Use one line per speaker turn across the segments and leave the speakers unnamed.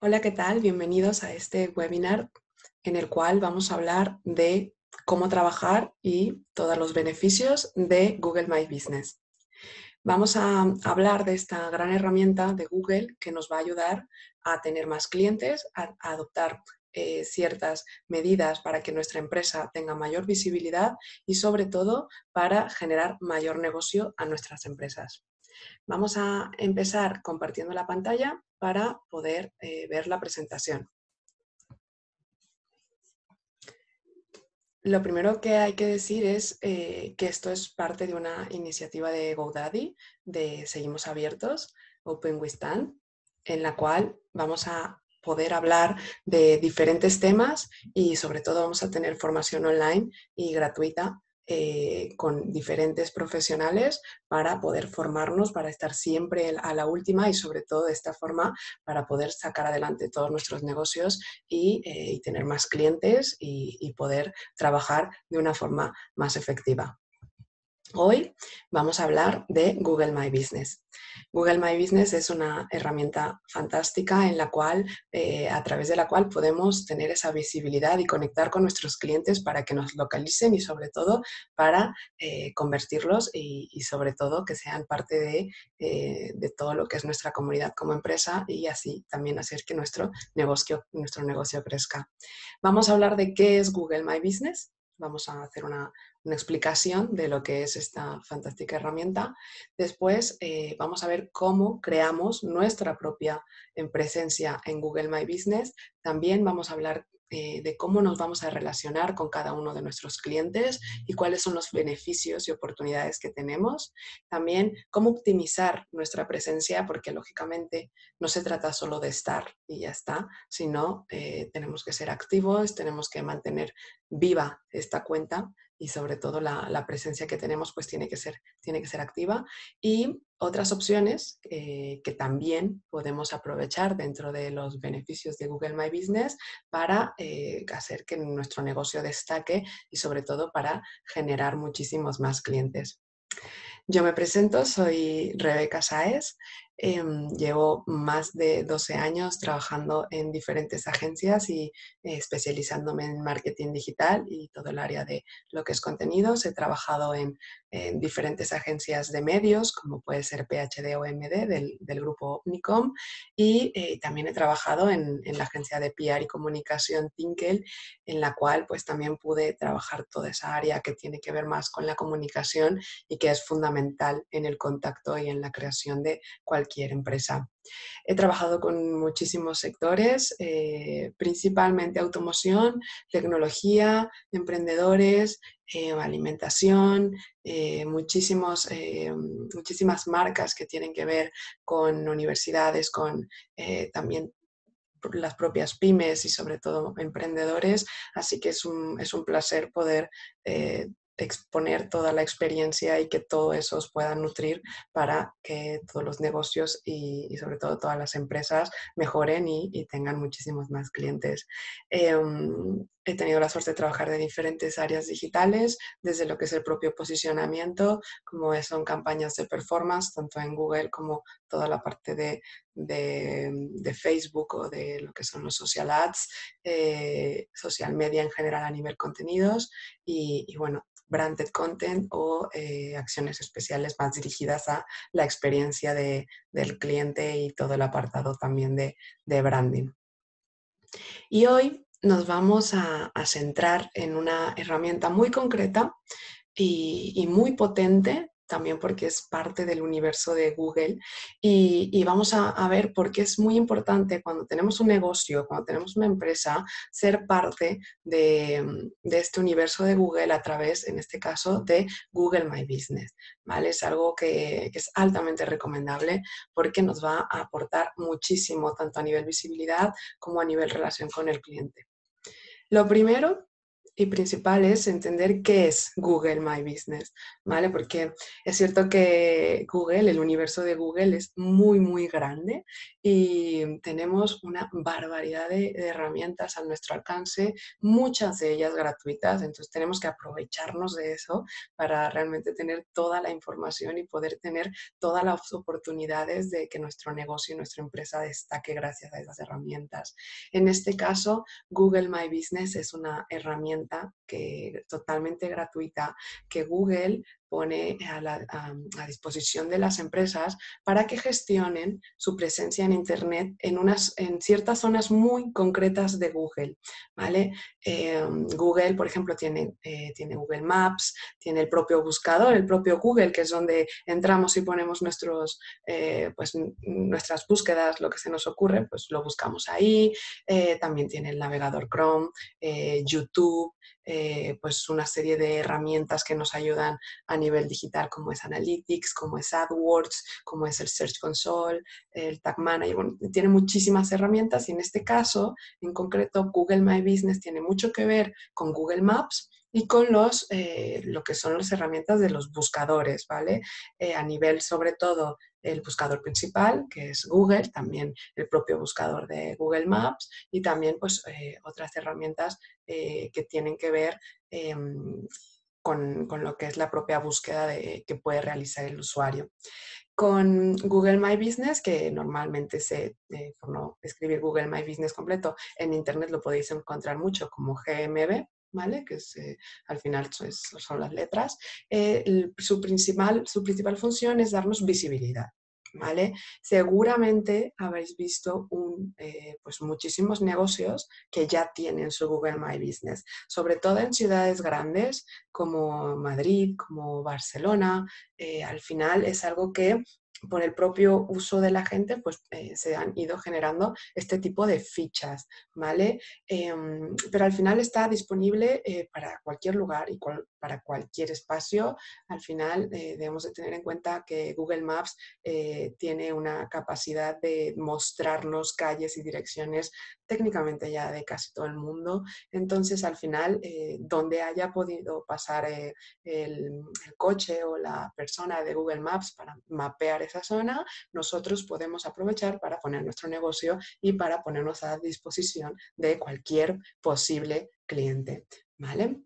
Hola, ¿qué tal? Bienvenidos a este webinar en el cual vamos a hablar de cómo trabajar y todos los beneficios de Google My Business. Vamos a hablar de esta gran herramienta de Google que nos va a ayudar a tener más clientes, a, adoptar eh, ciertas medidas para que nuestra empresa tenga mayor visibilidad y sobre todo para generar mayor negocio a nuestras empresas. Vamos a empezar compartiendo la pantalla para poder eh, ver la presentación. Lo primero que hay que decir es eh, que esto es parte de una iniciativa de GoDaddy, de Seguimos Abiertos, Open en la cual vamos a poder hablar de diferentes temas y sobre todo vamos a tener formación online y gratuita eh, con diferentes profesionales para poder formarnos, para estar siempre a la última y sobre todo de esta forma para poder sacar adelante todos nuestros negocios y, eh, tener más clientes y poder trabajar de una forma más efectiva. Hoy vamos a hablar de Google My Business. Google My Business es una herramienta fantástica en la cual, eh, a través de la cual podemos tener esa visibilidad y conectar con nuestros clientes para que nos localicen y sobre todo para eh, convertirlos y, sobre todo que sean parte de, eh, de, todo lo que es nuestra comunidad como empresa y así también hacer que nuestro negocio, nuestro negocio crezca. Vamos a hablar de qué es Google My Business. Vamos a hacer una, explicación de lo que es esta fantástica herramienta. Después eh, vamos a ver cómo creamos nuestra propia presencia en Google My Business. También vamos a hablar eh, de cómo nos vamos a relacionar con cada uno de nuestros clientes y cuáles son los beneficios y oportunidades que tenemos. También cómo optimizar nuestra presencia, porque lógicamente no se trata solo de estar y ya está, sino eh, tenemos que ser activos, tenemos que mantener viva esta cuenta y sobre todo la, presencia que tenemos pues tiene que ser, tiene que ser activa y otras opciones eh, que también podemos aprovechar dentro de los beneficios de Google My Business para eh, hacer que nuestro negocio destaque y sobre todo para generar muchísimos más clientes. Yo me presento, soy Rebeca Saez, em, llevo más de 12 años trabajando en diferentes agencias y eh, especializándome en marketing digital y todo el área de lo que es contenidos. He trabajado en, diferentes agencias de medios, como puede ser PhD o MD del, grupo Omnicom, y eh, también he trabajado en, la agencia de PR y comunicación Tinkel, en la cual pues también pude trabajar toda esa área que tiene que ver más con la comunicación y que es fundamental en el contacto y en la creación de cualquier empresa. He trabajado con muchísimos sectores, eh, principalmente automoción, tecnología, emprendedores, eh, alimentación, eh, muchísimos, muchísimas marcas que tienen que ver con universidades, con también las propias pymes y sobre todo emprendedores. Así que es un, es un placer poder exponer toda la experiencia y que todo eso os pueda nutrir para que todos los negocios y, sobre todo todas las empresas mejoren y, tengan muchísimos más clientes. Em, he tenido la suerte de trabajar de diferentes áreas digitales, desde lo que es el propio posicionamiento, como son campañas de performance, tanto en Google como toda la parte de, de, Facebook o de lo que son los social ads, eh, social media en general a nivel contenidos y, bueno, branded content o eh, acciones especiales más dirigidas a la experiencia del cliente y todo el apartado también de, branding. Y hoy nos vamos a, centrar en una herramienta muy concreta y, muy potente también porque es parte del universo de Google y, vamos a, ver por qué es muy importante cuando tenemos un negocio, cuando tenemos una empresa, ser parte de, este universo de Google a través, en este caso, de Google My Business. ¿vale? Es algo que, que es altamente recomendable porque nos va a aportar muchísimo, tanto a nivel visibilidad como a nivel relación con el cliente. Lo primero y principal es entender qué es Google My Business, ¿vale? Porque es cierto que Google, el universo de Google es muy, muy grande y tenemos una barbaridad de, herramientas a nuestro alcance, muchas de ellas gratuitas, entonces tenemos que aprovecharnos de eso para realmente tener toda la información y poder tener todas las oportunidades de que nuestro negocio y nuestra empresa destaque gracias a esas herramientas. En este caso, Google My Business es una herramienta que totalmente gratuita que Google pone a, disposición de las empresas para que gestionen su presencia en Internet en, unas, en ciertas zonas muy concretas de Google. ¿vale? Em, Google, por ejemplo, tiene, eh, tiene Google Maps, tiene el propio buscador, el propio Google, que es donde entramos y ponemos nuestros, eh, pues, nuestras búsquedas, lo que se nos ocurre, pues lo buscamos ahí. Eh, también tiene el navegador Chrome, YouTube, pues una serie de herramientas que nos ayudan a nivel digital, como es Analytics, como es AdWords, como es el Search Console, el Tag Manager. tiene muchísimas herramientas y en este caso, en concreto, Google My Business tiene mucho que ver con Google Maps y con los, eh, lo que son las herramientas de los buscadores, ¿vale? Eh, a nivel sobre todo el buscador principal, que es Google, también el propio buscador de Google Maps y también pues eh, otras herramientas que tienen que ver em, con, con, lo que es la propia búsqueda que puede realizar el usuario. Con Google My Business, que normalmente se, por no escribir Google My Business completo, en Internet lo podéis encontrar mucho como GMB, ¿vale? Que eh, al final son las letras. Eh, su, principal, su principal función es darnos visibilidad. ¿Vale? Seguramente habéis visto un, eh, pues muchísimos negocios que ya tienen su Google My Business, sobre todo en ciudades grandes como Madrid, como Barcelona. al final es algo que por el propio uso de la gente, pues eh, se han ido generando este tipo de fichas, ¿vale? Em, pero al final está disponible eh, para cualquier lugar y para cualquier espacio. Al final eh, debemos de tener en cuenta que Google Maps tiene una capacidad de mostrarnos calles y direcciones técnicamente ya de casi todo el mundo. Entonces, al final, donde haya podido pasar el coche o la persona de Google Maps para mapear esa zona, nosotros podemos aprovechar para poner nuestro negocio y para ponernos a disposición de cualquier posible cliente. ¿Vale?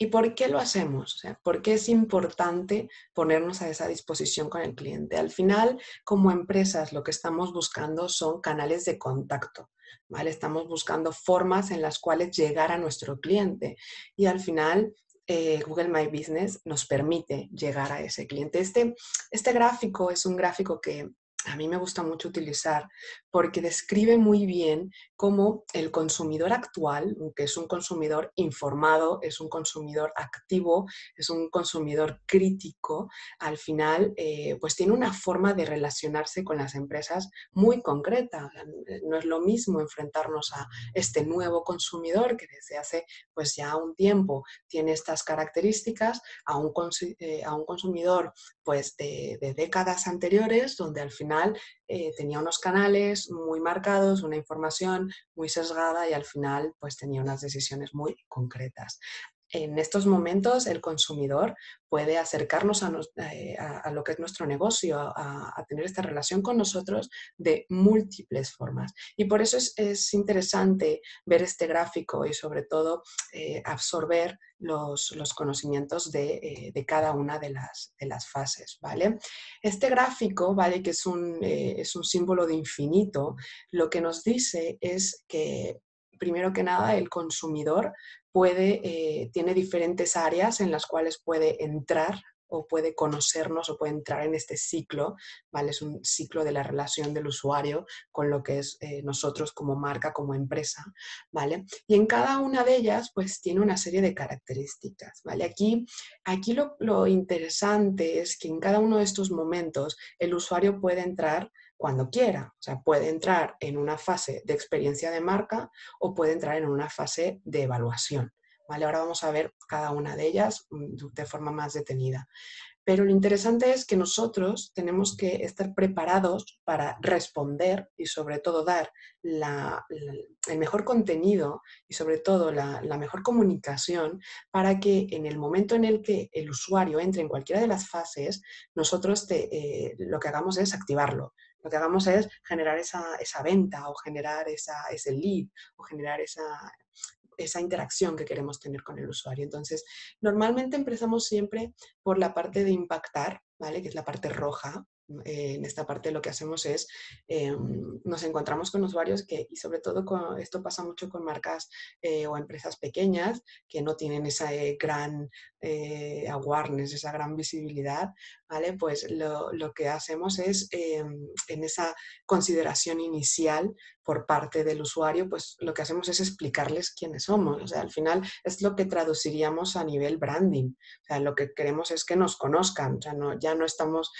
¿Y por qué lo hacemos? ¿Por qué es importante ponernos a esa disposición con el cliente? Al final, como empresas, lo que estamos buscando son canales de contacto. ¿vale? Estamos buscando formas en las cuales llegar a nuestro cliente. Y al final, eh, Google My Business nos permite llegar a ese cliente. Este, este gráfico es un gráfico que a mí me gusta mucho utilizar porque describe muy bien cómo el consumidor actual, que es un consumidor informado, es un consumidor activo, es un consumidor crítico, al final eh, pues tiene una forma de relacionarse con las empresas muy concreta. No es lo mismo enfrentarnos a este nuevo consumidor que desde hace pues ya un tiempo tiene estas características a un, eh, a un consumidor pues de, de décadas anteriores donde al final eh, tenía unos canales muy marcados, una información muy sesgada y al final pues tenía unas decisiones muy concretas. En estos momentos el consumidor puede acercarnos a, eh, lo que es nuestro negocio, a, tener esta relación con nosotros de múltiples formas. Y por eso es, interesante ver este gráfico y sobre todo eh, absorber los, conocimientos eh, de, cada una de las, fases, ¿vale? Este gráfico, ¿vale? Que es un símbolo de infinito, lo que nos dice es que primero que nada, el consumidor puede, eh, tiene diferentes áreas en las cuales puede entrar o puede conocernos o puede entrar en este ciclo, ¿vale? Es un ciclo de la relación del usuario con lo que es eh, nosotros como marca, como empresa, ¿vale? Y en cada una de ellas, pues tiene una serie de características, ¿vale? Aquí, aquí lo, lo interesante es que en cada uno de estos momentos el usuario puede entrar cuando quiera. O sea, puede entrar en una fase de experiencia de marca o puede entrar en una fase de evaluación. ¿vale? Ahora vamos a ver cada una de ellas mm, de forma más detenida. Pero lo interesante es que nosotros tenemos que estar preparados para responder y sobre todo dar el mejor contenido y sobre todo la, mejor comunicación para que en el momento en el que el usuario entre en cualquiera de las fases, nosotros eh, lo que hagamos es activarlo. Lo que hagamos es generar esa, venta o generar ese lead o generar esa, esa interacción que queremos tener con el usuario. Entonces, normalmente empezamos siempre por la parte de impactar, ¿vale? Que es la parte roja, eh, en esta parte lo que hacemos es, eh, nos encontramos con usuarios que, y sobre todo con, esto pasa mucho con marcas eh, o empresas pequeñas que no tienen esa gran awareness, esa gran visibilidad, ¿vale? Pues lo, lo que hacemos es, en esa consideración inicial por parte del usuario, pues lo que hacemos es explicarles quiénes somos. O sea, al final es lo que traduciríamos a nivel branding. O sea, lo que queremos es que nos conozcan. O sea, no, ya no estamos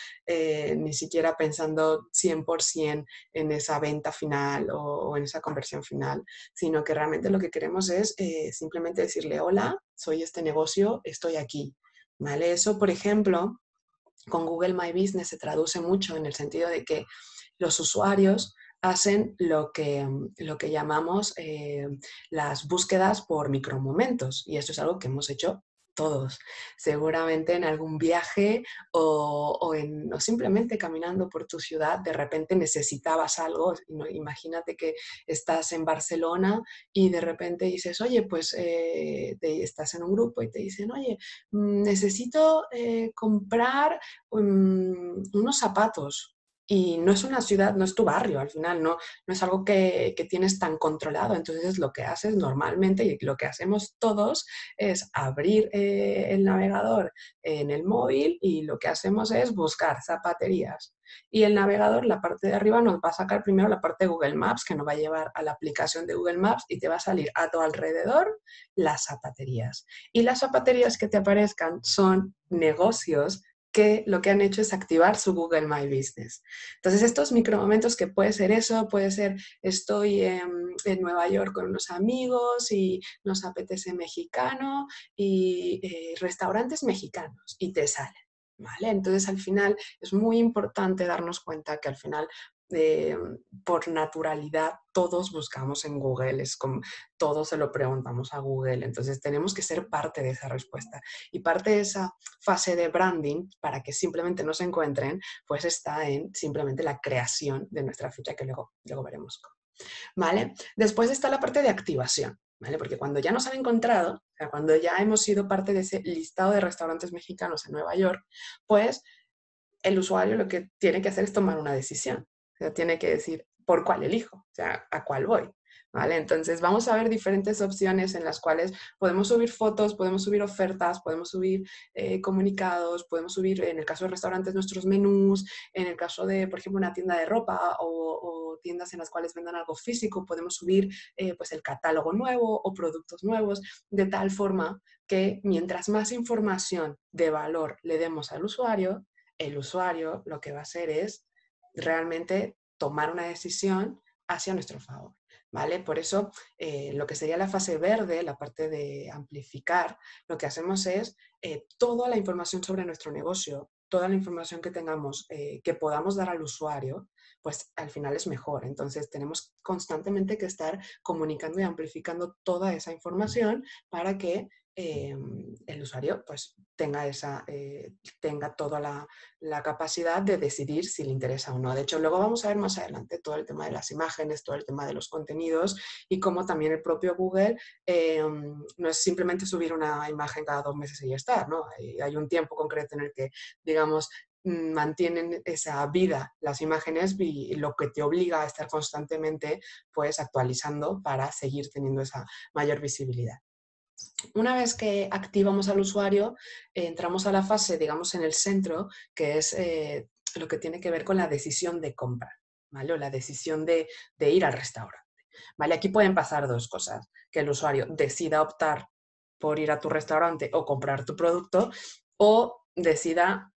ni siquiera pensando 100% en esa venta final o, en esa conversión final, sino que realmente lo que queremos es eh, simplemente decirle, hola, soy este negocio, estoy aquí. ¿Vale? Eso, por ejemplo, con Google My Business se traduce mucho en el sentido de que los usuarios hacen lo que, lo que llamamos eh, las búsquedas por micromomentos. Y esto es algo que hemos hecho todos, seguramente en algún viaje o, en, simplemente caminando por tu ciudad, de repente necesitabas algo. Imagínate que estás en Barcelona y de repente dices, oye, pues eh, estás en un grupo y te dicen, oye, mm, necesito eh, comprar mm, unos zapatos y no es una ciudad, no es tu barrio, al final no, no es algo que, tienes tan controlado. Entonces lo que haces normalmente y lo que hacemos todos es abrir eh, el navegador en el móvil y lo que hacemos es buscar zapaterías. Y el navegador, la parte de arriba, nos va a sacar primero la parte de Google Maps, que nos va a llevar a la aplicación de Google Maps y te va a salir a tu alrededor las zapaterías. Y las zapaterías que te aparezcan son negocios que lo que han hecho es activar su Google My Business. Entonces, estos micromomentos que puede ser eso, puede ser estoy en, Nueva York con unos amigos y nos apetece mexicano y eh, restaurantes mexicanos y te salen. ¿Vale? Entonces, al final es muy importante darnos cuenta que al final eh, por naturalidad todos buscamos en Google, es como todos se lo preguntamos a Google, entonces tenemos que ser parte de esa respuesta. Y parte de esa fase de branding, para que simplemente nos encuentren, pues está en simplemente la creación de nuestra ficha, que luego, luego veremos. ¿Vale? Después está la parte de activación. ¿Vale? Porque cuando ya nos han encontrado, cuando ya hemos sido parte de ese listado de restaurantes mexicanos en Nueva York, pues el usuario lo que tiene que hacer es tomar una decisión. Tiene que decir por cuál elijo, o sea, a cuál voy. ¿Vale? Entonces vamos a ver diferentes opciones en las cuales podemos subir fotos, podemos subir ofertas, podemos subir eh, comunicados, podemos subir, en el caso de restaurantes, nuestros menús, en el caso de, por ejemplo, una tienda de ropa o, tiendas en las cuales vendan algo físico, podemos subir eh, pues el catálogo nuevo o productos nuevos, de tal forma que mientras más información de valor le demos al usuario, el usuario lo que va a hacer es realmente tomar una decisión hacia nuestro favor. ¿Vale? Por eso, eh, lo que sería la fase verde, la parte de amplificar, lo que hacemos es eh, toda la información sobre nuestro negocio, toda la información que tengamos, eh, que podamos dar al usuario, pues al final es mejor. Entonces tenemos constantemente que estar comunicando y amplificando toda esa información para que Em, el usuario pues tenga, esa, eh, tenga toda la, capacidad de decidir si le interesa o no. De hecho, luego vamos a ver más adelante todo el tema de las imágenes, todo el tema de los contenidos y cómo también el propio Google em, no es simplemente subir una imagen cada dos meses y ya está, ¿no? Hay, hay un tiempo concreto en el que, digamos, mm, mantienen esa vida las imágenes y lo que te obliga a estar constantemente pues actualizando para seguir teniendo esa mayor visibilidad. Una vez que activamos al usuario, entramos a la fase, digamos, en el centro, que es eh, lo que tiene que ver con la decisión de compra, ¿vale? O la decisión de, ir al restaurante. ¿Vale? Aquí pueden pasar dos cosas, que el usuario decida optar por ir a tu restaurante o comprar tu producto o decida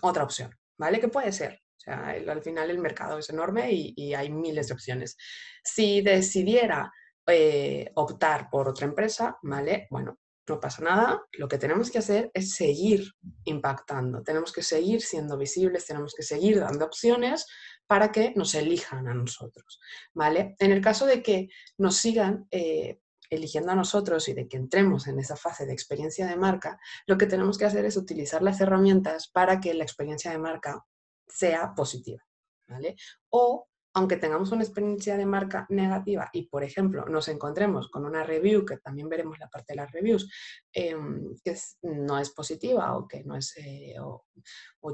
otra opción, ¿vale? ¿Qué puede ser? O sea, al final el mercado es enorme y hay miles de opciones. Si decidiera eh, optar por otra empresa, ¿vale? Bueno, no pasa nada, lo que tenemos que hacer es seguir impactando, tenemos que seguir siendo visibles, tenemos que seguir dando opciones para que nos elijan a nosotros, ¿vale? En el caso de que nos sigan eh, eligiendo a nosotros y de que entremos en esa fase de experiencia de marca, lo que tenemos que hacer es utilizar las herramientas para que la experiencia de marca sea positiva, ¿vale? O aunque tengamos una experiencia de marca negativa y, por ejemplo, nos encontremos con una review, que también veremos la parte de las reviews, em, que no es positiva o que no es, eh, o,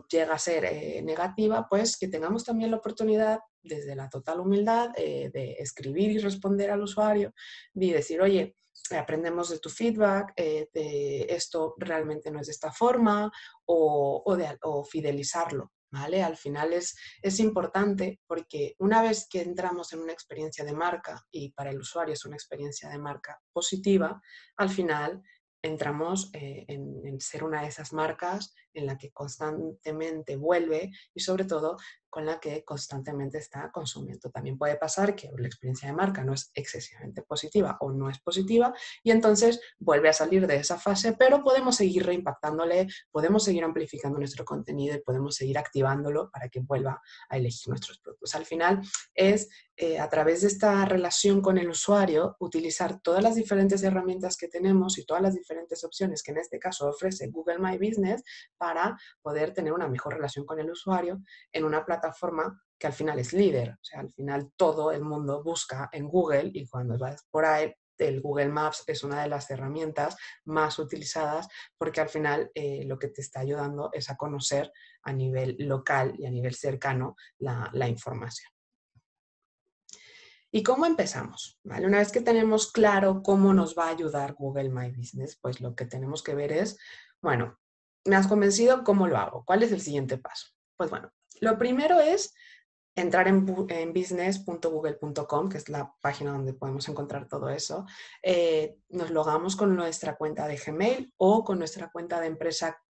llega a ser eh, negativa, pues que tengamos también la oportunidad, desde la total humildad, eh, de escribir y responder al usuario y decir, oye, aprendemos de tu feedback, esto realmente no es de esta forma, o fidelizarlo, Al final es, es importante porque una vez que entramos en una experiencia de marca y para el usuario es una experiencia de marca positiva, al final entramos eh, en, ser una de esas marcas en la que constantemente vuelve y sobre todo con la que constantemente está consumiendo. También puede pasar que la experiencia de marca no es excesivamente positiva o no es positiva y entonces vuelve a salir de esa fase, pero podemos seguir reimpactándole, podemos seguir amplificando nuestro contenido y podemos seguir activándolo para que vuelva a elegir nuestros productos. Al final es eh, a través de esta relación con el usuario utilizar todas las diferentes herramientas que tenemos y todas las diferentes opciones que en este caso ofrece Google My Business para poder tener una mejor relación con el usuario en una plataforma que al final es líder. O sea, al final todo el mundo busca en Google y cuando vas por ahí, el Google Maps es una de las herramientas más utilizadas porque al final eh, lo que te está ayudando es a conocer a nivel local y a nivel cercano la, la información. ¿Y cómo empezamos? ¿Vale? Una vez que tenemos claro cómo nos va a ayudar Google My Business, pues lo que tenemos que ver es, bueno, ¿Me has convencido? ¿Cómo lo hago? ¿Cuál es el siguiente paso? Pues bueno, lo primero es entrar en, business.google.com, que es la página donde podemos encontrar todo eso. Eh, nos logamos con nuestra cuenta de Gmail o con nuestra cuenta de empresa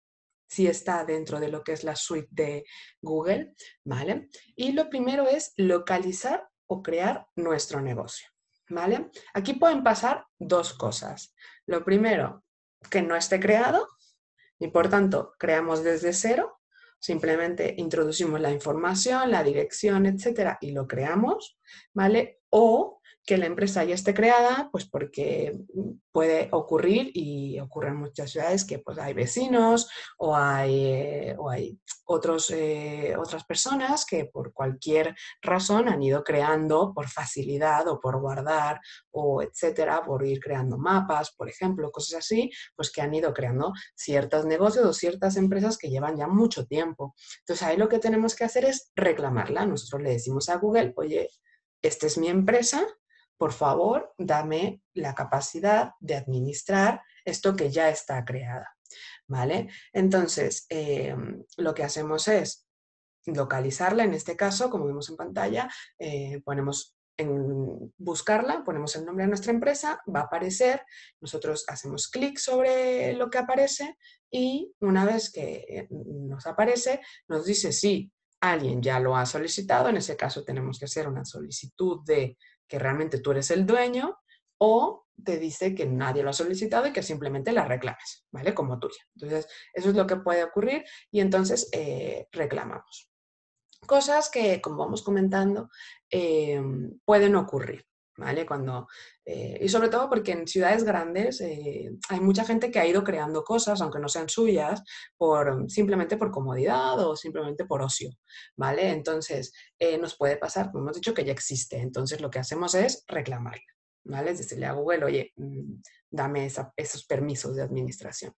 si está dentro de lo que es la suite de Google, ¿vale? Y lo primero es localizar o crear nuestro negocio, ¿vale? Aquí pueden pasar dos cosas. Lo primero, que no esté creado y por tanto, creamos desde cero, simplemente introducimos la información, la dirección, etcétera, y lo creamos, ¿vale? O que la empresa ya esté creada, pues porque puede ocurrir y ocurre en muchas ciudades que pues hay vecinos o hay, eh, o hay otros, eh, otras personas que por cualquier razón han ido creando por facilidad o por guardar o etcétera, por ir creando mapas, por ejemplo, cosas así, pues que han ido creando ciertos negocios o ciertas empresas que llevan ya mucho tiempo. Entonces ahí lo que tenemos que hacer es reclamarla. Nosotros le decimos a Google, oye, esta es mi empresa, por favor, dame la capacidad de administrar esto que ya está creada. ¿Vale? Entonces, em, lo que hacemos es localizarla, en este caso, como vemos en pantalla, eh, ponemos en buscarla, ponemos el nombre de nuestra empresa, va a aparecer, nosotros hacemos clic sobre lo que aparece y una vez que nos aparece, nos dice si alguien ya lo ha solicitado, en ese caso tenemos que hacer una solicitud de que realmente tú eres el dueño o te dice que nadie lo ha solicitado y que simplemente la reclames, ¿vale? Como tuya. Entonces, eso es lo que puede ocurrir y entonces eh, reclamamos. Cosas que, como vamos comentando, em, pueden ocurrir. ¿Vale? Cuando, eh, y sobre todo porque en ciudades grandes eh, hay mucha gente que ha ido creando cosas, aunque no sean suyas, por, simplemente por comodidad o simplemente por ocio, ¿vale? Entonces, eh, nos puede pasar, como hemos dicho, que ya existe. Entonces, lo que hacemos es reclamarla, ¿vale? Es decirle a Google, oye, mm, dame esos permisos de administración.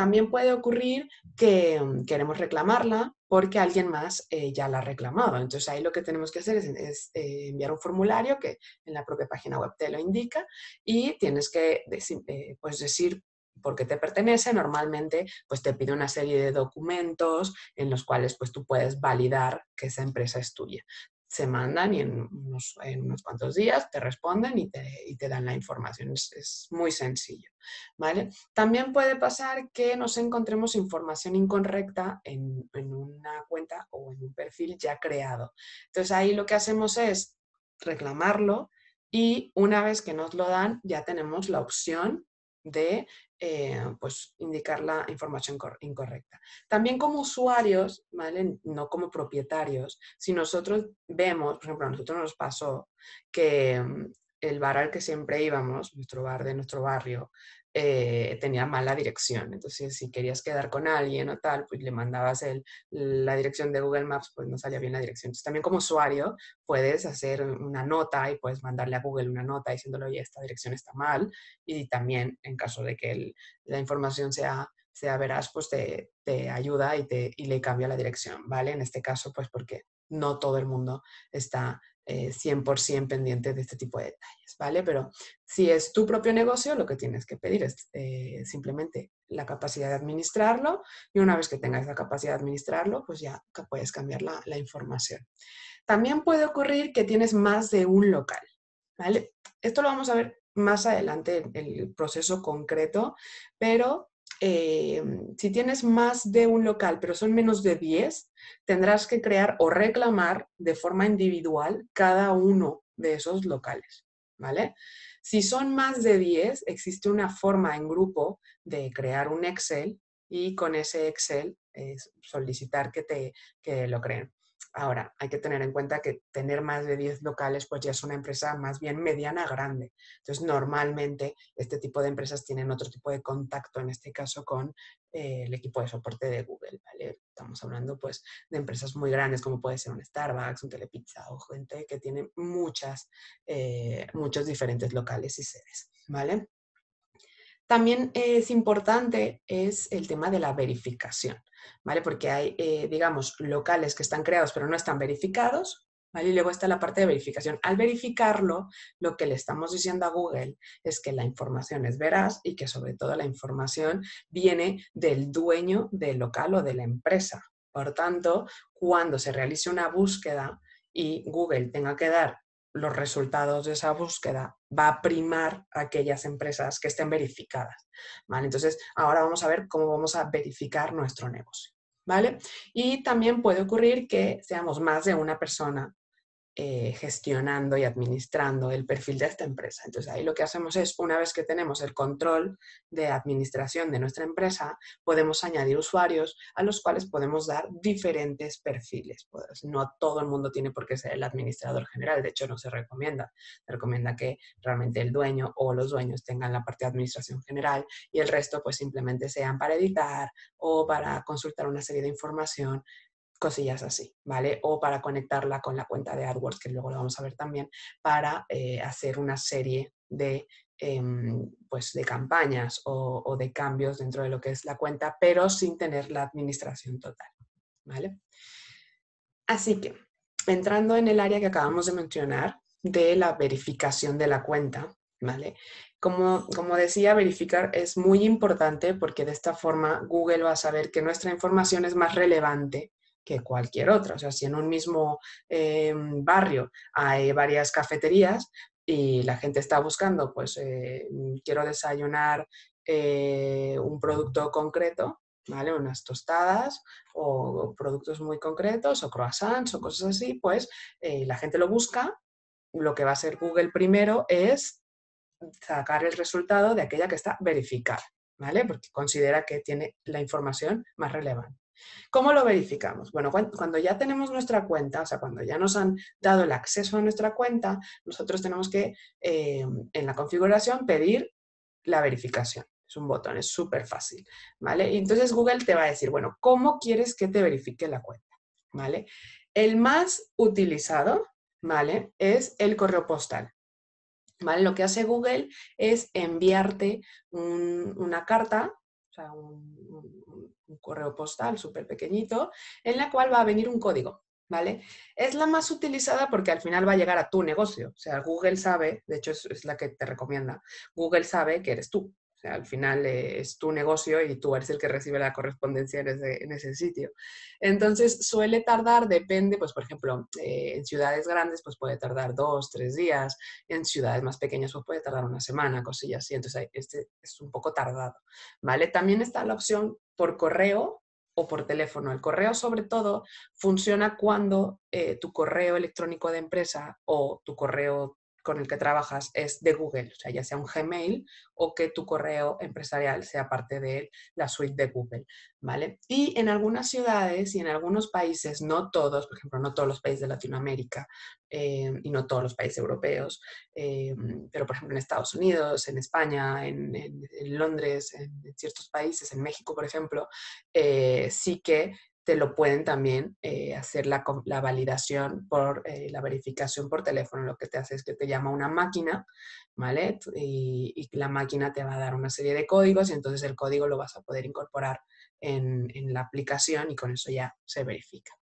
También puede ocurrir que mm, queremos reclamarla porque alguien más eh, ya la ha reclamado. Entonces ahí lo que tenemos que hacer es, eh, enviar un formulario que en la propia página web te lo indica y tienes que decir, eh, pues decir por qué te pertenece. Normalmente pues te pide una serie de documentos en los cuales pues tú puedes validar que esa empresa es tuya se mandan y en unos, cuantos días te responden y te, dan la información. Es, muy sencillo. ¿vale? También puede pasar que nos encontremos información incorrecta en, en una cuenta o en un perfil ya creado. Entonces ahí lo que hacemos es reclamarlo y una vez que nos lo dan ya tenemos la opción de eh, pues, indicar la información incorrecta. También como usuarios, ¿vale? no como propietarios, si nosotros vemos, por ejemplo, a nosotros nos pasó que mm, el bar al que siempre íbamos, nuestro bar de nuestro barrio, eh, tenía mala dirección. Entonces, si querías quedar con alguien o tal, pues le mandabas el, la dirección de Google Maps, pues no salía bien la dirección. Entonces, también como usuario puedes hacer una nota y puedes mandarle a Google una nota diciéndole, oye, esta dirección está mal. Y también, en caso de que la información sea, sea veraz, pues te, te ayuda y, te, y le cambia la dirección, ¿vale? En este caso, pues porque no todo el mundo está 100% eh, pendiente de este tipo de detalles, ¿vale? Pero si es tu propio negocio, lo que tienes que pedir es eh, simplemente la capacidad de administrarlo y una vez que tengas la capacidad de administrarlo, pues ya puedes cambiar la, la información. También puede ocurrir que tienes más de un local, ¿vale? Esto lo vamos a ver más adelante en el proceso concreto, pero eh, si tienes más de un local, pero son menos de 10, tendrás que crear o reclamar de forma individual cada uno de esos locales, ¿vale? Si son más de 10, existe una forma en grupo de crear un Excel y con ese Excel solicitar que te que lo creen. Ahora, hay que tener en cuenta que tener más de 10 locales pues ya es una empresa más bien mediana grande. Entonces, normalmente este tipo de empresas tienen otro tipo de contacto, en este caso con eh, el equipo de soporte de Google, ¿vale? Estamos hablando pues de empresas muy grandes como puede ser un Starbucks, un Telepizza o gente que tiene muchas, eh, muchos diferentes locales y sedes, ¿vale? También es importante es el tema de la verificación. ¿vale? Porque hay, eh, digamos, locales que están creados pero no están verificados, ¿vale? Y luego está la parte de verificación. Al verificarlo, lo que le estamos diciendo a Google es que la información es veraz y que sobre todo la información viene del dueño del local o de la empresa. Por tanto, cuando se realice una búsqueda y Google tenga que dar los resultados de esa búsqueda va a primar aquellas empresas que estén verificadas. ¿vale? Entonces, ahora vamos a ver cómo vamos a verificar nuestro negocio. ¿vale? Y también puede ocurrir que seamos más de una persona eh, gestionando y administrando el perfil de esta empresa. Entonces ahí lo que hacemos es, una vez que tenemos el control de administración de nuestra empresa, podemos añadir usuarios a los cuales podemos dar diferentes perfiles. Pues, no todo el mundo tiene por qué ser el administrador general, de hecho no se recomienda. Se recomienda que realmente el dueño o los dueños tengan la parte de administración general y el resto pues simplemente sean para editar o para consultar una serie de información cosillas así, ¿vale? O para conectarla con la cuenta de AdWords, que luego lo vamos a ver también, para eh, hacer una serie de, em, pues de campañas o, o, de cambios dentro de lo que es la cuenta, pero sin tener la administración total, ¿vale? Así que, entrando en el área que acabamos de mencionar, de la verificación de la cuenta, ¿vale? Como, como, decía, verificar es muy importante porque de esta forma Google va a saber que nuestra información es más relevante que cualquier otra. O sea, si en un mismo eh, barrio hay varias cafeterías y la gente está buscando, pues eh, quiero desayunar eh, un producto concreto, ¿vale? Unas tostadas o productos muy concretos o croissants o cosas así, pues la gente lo busca. Lo que va a hacer Google primero es sacar el resultado de aquella que está verificada, ¿vale? Porque considera que tiene la información más relevante. ¿Cómo lo verificamos? Bueno, cuando ya tenemos nuestra cuenta, o sea, cuando ya nos han dado el acceso a nuestra cuenta, nosotros tenemos que eh, en la configuración pedir la verificación. Es un botón, es súper fácil, ¿vale? Y entonces Google te va a decir, bueno, ¿cómo quieres que te verifique la cuenta? ¿Vale? El más utilizado, ¿vale? Es el correo postal. ¿Vale? Lo que hace Google es enviarte una carta, o sea, un, un correo postal súper pequeñito, en la cual va a venir un código, ¿vale? Es la más utilizada porque al final va a llegar a tu negocio. O sea, Google sabe, de hecho es, la que te recomienda, Google sabe que eres tú. Al final eh, es tu negocio y tú eres el que recibe la correspondencia en ese, en ese sitio. Entonces, suele tardar, depende, pues por ejemplo, eh, en ciudades grandes pues puede tardar dos, tres días, en ciudades más pequeñas pues puede tardar una semana, cosillas así. Entonces, este es un poco tardado, ¿vale? También está la opción por correo o por teléfono. El correo, sobre todo, funciona cuando eh, tu correo electrónico de empresa o tu correo con el que trabajas es de Google, o sea, ya sea un Gmail o que tu correo empresarial sea parte de la suite de Google, ¿vale? Y en algunas ciudades y en algunos países, no todos, por ejemplo, no todos los países de Latinoamérica eh, y no todos los países europeos, eh, pero por ejemplo en Estados Unidos, en España, en, Londres, en, ciertos países, en México, por ejemplo, eh, sí que te lo pueden también eh, hacer la, validación por eh, la verificación por teléfono. Lo que te hace es que te llama una máquina, ¿vale? Y, la máquina te va a dar una serie de códigos y entonces el código lo vas a poder incorporar en, la aplicación y con eso ya se verifica.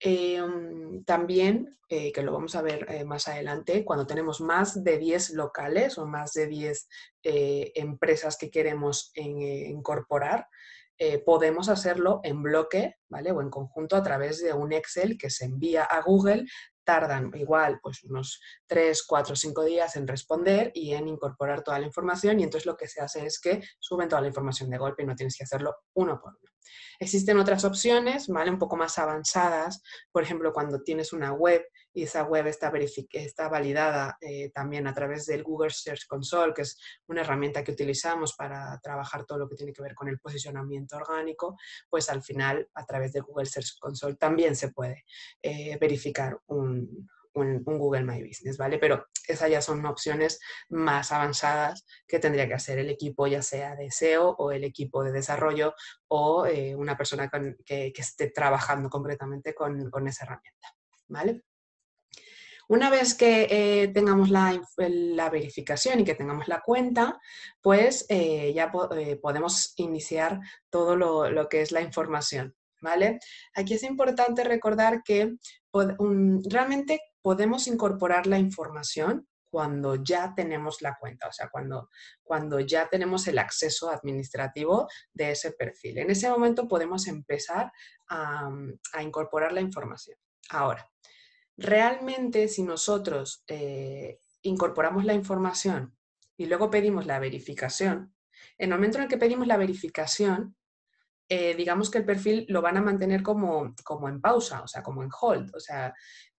Em, también, eh, que lo vamos a ver más adelante, cuando tenemos más de 10 locales o más de 10 empresas que queremos incorporar, eh, podemos hacerlo en bloque, ¿vale? O en conjunto a través de un Excel que se envía a Google. Tardan igual pues unos 3, 4, 5 días en responder y en incorporar toda la información y entonces lo que se hace es que suben toda la información de golpe y no tienes que hacerlo uno por uno. Existen otras opciones, ¿vale? Un poco más avanzadas, por ejemplo, cuando tienes una web y esa web está, está validada eh, también a través del Google Search Console, que es una herramienta que utilizamos para trabajar todo lo que tiene que ver con el posicionamiento orgánico, pues al final a través de Google Search Console también se puede eh, verificar un, un, Google My Business, ¿vale? Pero esas ya son opciones más avanzadas que tendría que hacer el equipo, ya sea de SEO o el equipo de desarrollo o eh, una persona que, esté trabajando concretamente con, esa herramienta, ¿vale? Una vez que eh, tengamos la, verificación y que tengamos la cuenta, pues eh, ya podemos iniciar todo lo, lo, que es la información, ¿vale? Aquí es importante recordar que realmente podemos incorporar la información cuando ya tenemos la cuenta, o sea, cuando, cuando ya tenemos el acceso administrativo de ese perfil. En ese momento podemos empezar a, incorporar la información. Ahora, realmente si nosotros eh, incorporamos la información y luego pedimos la verificación, en el momento en que pedimos la verificación, eh, digamos que el perfil lo van a mantener como, como en pausa, o sea, como en hold. O sea,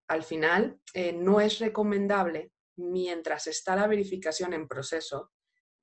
al final eh, no es recomendable, mientras está la verificación en proceso,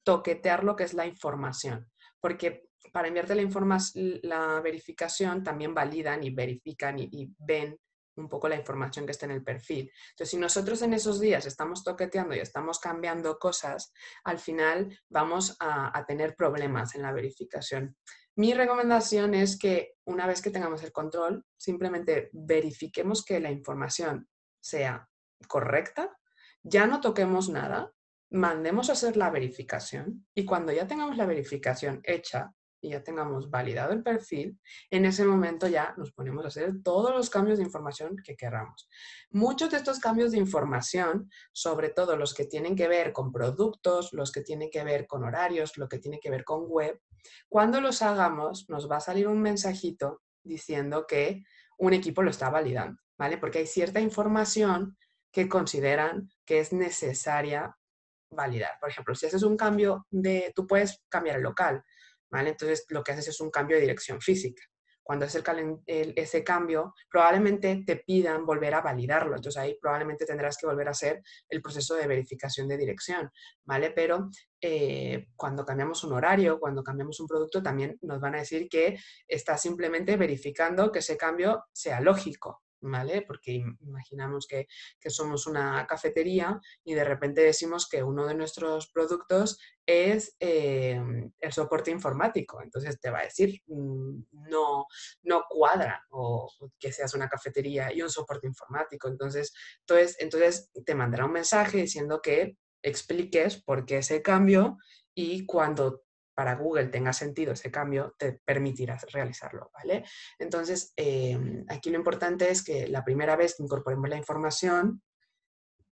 toquetear lo que es la información, porque para enviarte la, la verificación también validan y verifican y, ven un poco la información que está en el perfil. Entonces, si nosotros en esos días estamos toqueteando y estamos cambiando cosas, al final vamos a tener problemas en la verificación. Mi recomendación es que una vez que tengamos el control, simplemente verifiquemos que la información sea correcta, ya no toquemos nada, mandemos a hacer la verificación y cuando ya tengamos la verificación hecha, y ya tengamos validado el perfil, en ese momento ya nos ponemos a hacer todos los cambios de información que queramos. Muchos de estos cambios de información, sobre todo los que tienen que ver con productos, los que tienen que ver con horarios, lo que tiene que ver con web, cuando los hagamos nos va a salir un mensajito diciendo que un equipo lo está validando, ¿vale? Porque hay cierta información que consideran que es necesaria validar. Por ejemplo, si haces un cambio de, tú puedes cambiar el local, entonces, lo que haces es un cambio de dirección física. Cuando haces ese cambio, probablemente te pidan volver a validarlo. Entonces, ahí probablemente tendrás que volver a hacer el proceso de verificación de dirección, ¿vale? Pero eh, cuando cambiamos un horario, cuando cambiamos un producto, también nos van a decir que está simplemente verificando que ese cambio sea lógico, ¿vale? Porque imaginamos que, somos una cafetería y de repente decimos que uno de nuestros productos es em, el soporte informático. Entonces te va a decir, mm, no, no cuadra o que seas una cafetería y un soporte informático. Entonces, entonces, entonces te mandará un mensaje diciendo que expliques por qué ese cambio y cuando para Google tenga sentido ese cambio, te permitirá realizarlo, ¿vale? Entonces, em, aquí lo importante es que la primera vez que incorporemos la información,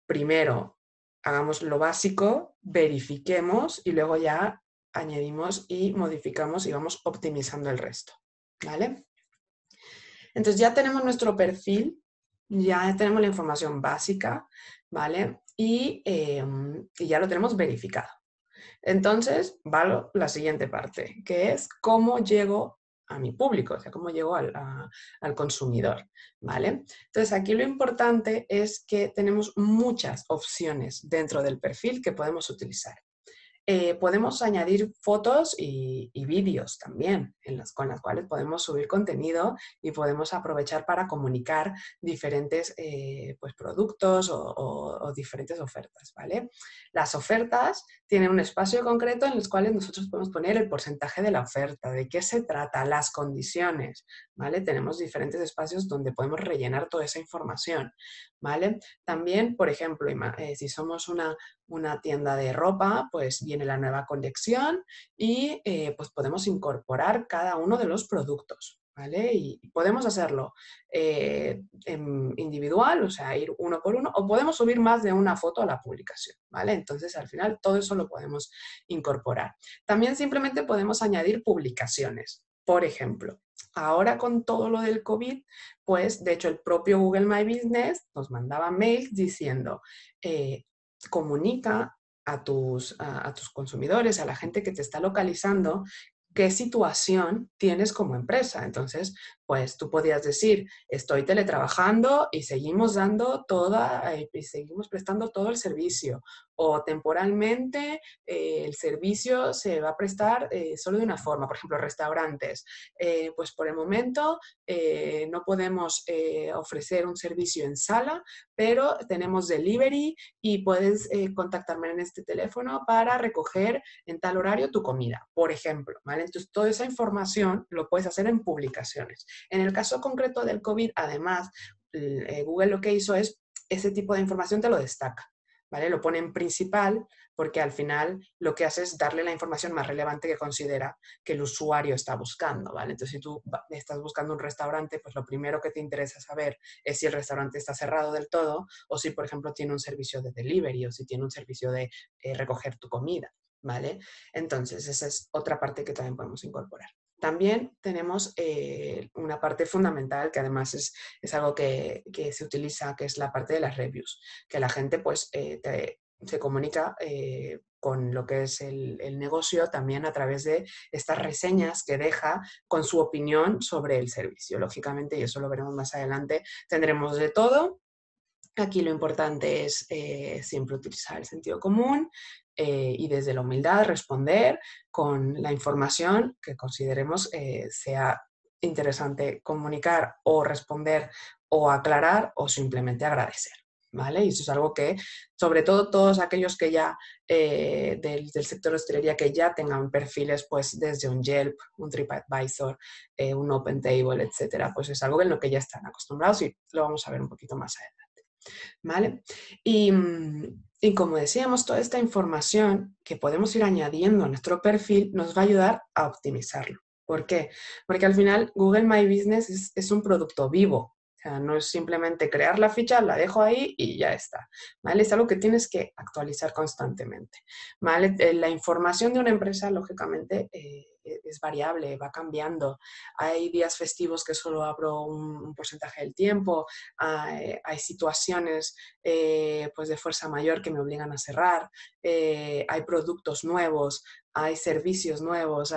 primero hagamos lo básico, verifiquemos y luego ya añadimos y modificamos y vamos optimizando el resto, ¿vale? Entonces ya tenemos nuestro perfil, ya tenemos la información básica, ¿vale? Y, em, y ya lo tenemos verificado. Entonces, va la siguiente parte, que es cómo llego a mi público, o sea, cómo llego al, al, consumidor, ¿vale? Entonces, aquí lo importante es que tenemos muchas opciones dentro del perfil que podemos utilizar. Eh, podemos añadir fotos y, vídeos también, con las cuales podemos subir contenido y podemos aprovechar para comunicar diferentes eh, pues, productos o, diferentes ofertas, ¿vale? Las ofertas tienen un espacio concreto en los cuales nosotros podemos poner el porcentaje de la oferta, de qué se trata, las condiciones, ¿vale? Tenemos diferentes espacios donde podemos rellenar toda esa información, También, por ejemplo, eh, si somos una, una tienda de ropa, pues viene la nueva colección y eh, pues podemos incorporar cada uno de los productos, ¿vale? Y podemos hacerlo eh, individual, o sea, ir uno por uno, o podemos subir más de una foto a la publicación, ¿vale? Entonces, al final, todo eso lo podemos incorporar. También simplemente podemos añadir publicaciones. Por ejemplo, ahora con todo lo del COVID, pues de hecho el propio Google My Business nos mandaba mails diciendo, eh, comunica a tus, a, tus consumidores, a la gente que te está localizando, qué situación tienes como empresa. Entonces, pues tú podías decir, estoy teletrabajando y seguimos dando toda, eh, y seguimos prestando todo el servicio. O temporalmente eh, el servicio se va a prestar eh, solo de una forma. Por ejemplo, restaurantes. pues por el momento no podemos ofrecer un servicio en sala, pero tenemos delivery y puedes contactarme en este teléfono para recoger en tal horario tu comida, por ejemplo. ¿vale? Entonces, toda esa información lo puedes hacer en publicaciones. En el caso concreto del COVID, además, eh, Google lo que hizo es ese tipo de información te lo destaca, ¿vale? Lo pone en principal porque al final lo que hace es darle la información más relevante que considera que el usuario está buscando, ¿vale? Entonces, si tú estás buscando un restaurante, pues lo primero que te interesa saber es si el restaurante está cerrado del todo o si, por ejemplo, tiene un servicio de delivery o si tiene un servicio de eh, recoger tu comida, ¿vale? Entonces, esa es otra parte que también podemos incorporar. También tenemos eh, una parte fundamental que además es, algo que, se utiliza, que es la parte de las reviews, que la gente pues eh, se comunica eh, con lo que es el, el, negocio también a través de estas reseñas que deja con su opinión sobre el servicio. Lógicamente, y eso lo veremos más adelante, tendremos de todo. Aquí lo importante es siempre utilizar el sentido común, eh, y desde la humildad responder con la información que consideremos eh, sea interesante comunicar o responder o aclarar o simplemente agradecer. ¿Vale? Y eso es algo que, sobre todo todos aquellos que ya eh, del, sector de hostelería que ya tengan perfiles, pues desde un Yelp, un TripAdvisor, un OpenTable, etcétera, pues es algo en lo que ya están acostumbrados y lo vamos a ver un poquito más adelante. ¿Vale? Y, mm, y como decíamos, toda esta información que podemos ir añadiendo a nuestro perfil nos va a ayudar a optimizarlo. ¿Por qué? Porque al final Google My Business es, un producto vivo. O sea, no es simplemente crear la ficha, la dejo ahí y ya está. ¿Vale? Es algo que tienes que actualizar constantemente. ¿Vale? Eh, la información de una empresa, lógicamente, eh, es variable, va cambiando. Hay días festivos que solo abro un, porcentaje del tiempo, hay, situaciones eh, pues de fuerza mayor que me obligan a cerrar, eh, hay productos nuevos, hay servicios nuevos,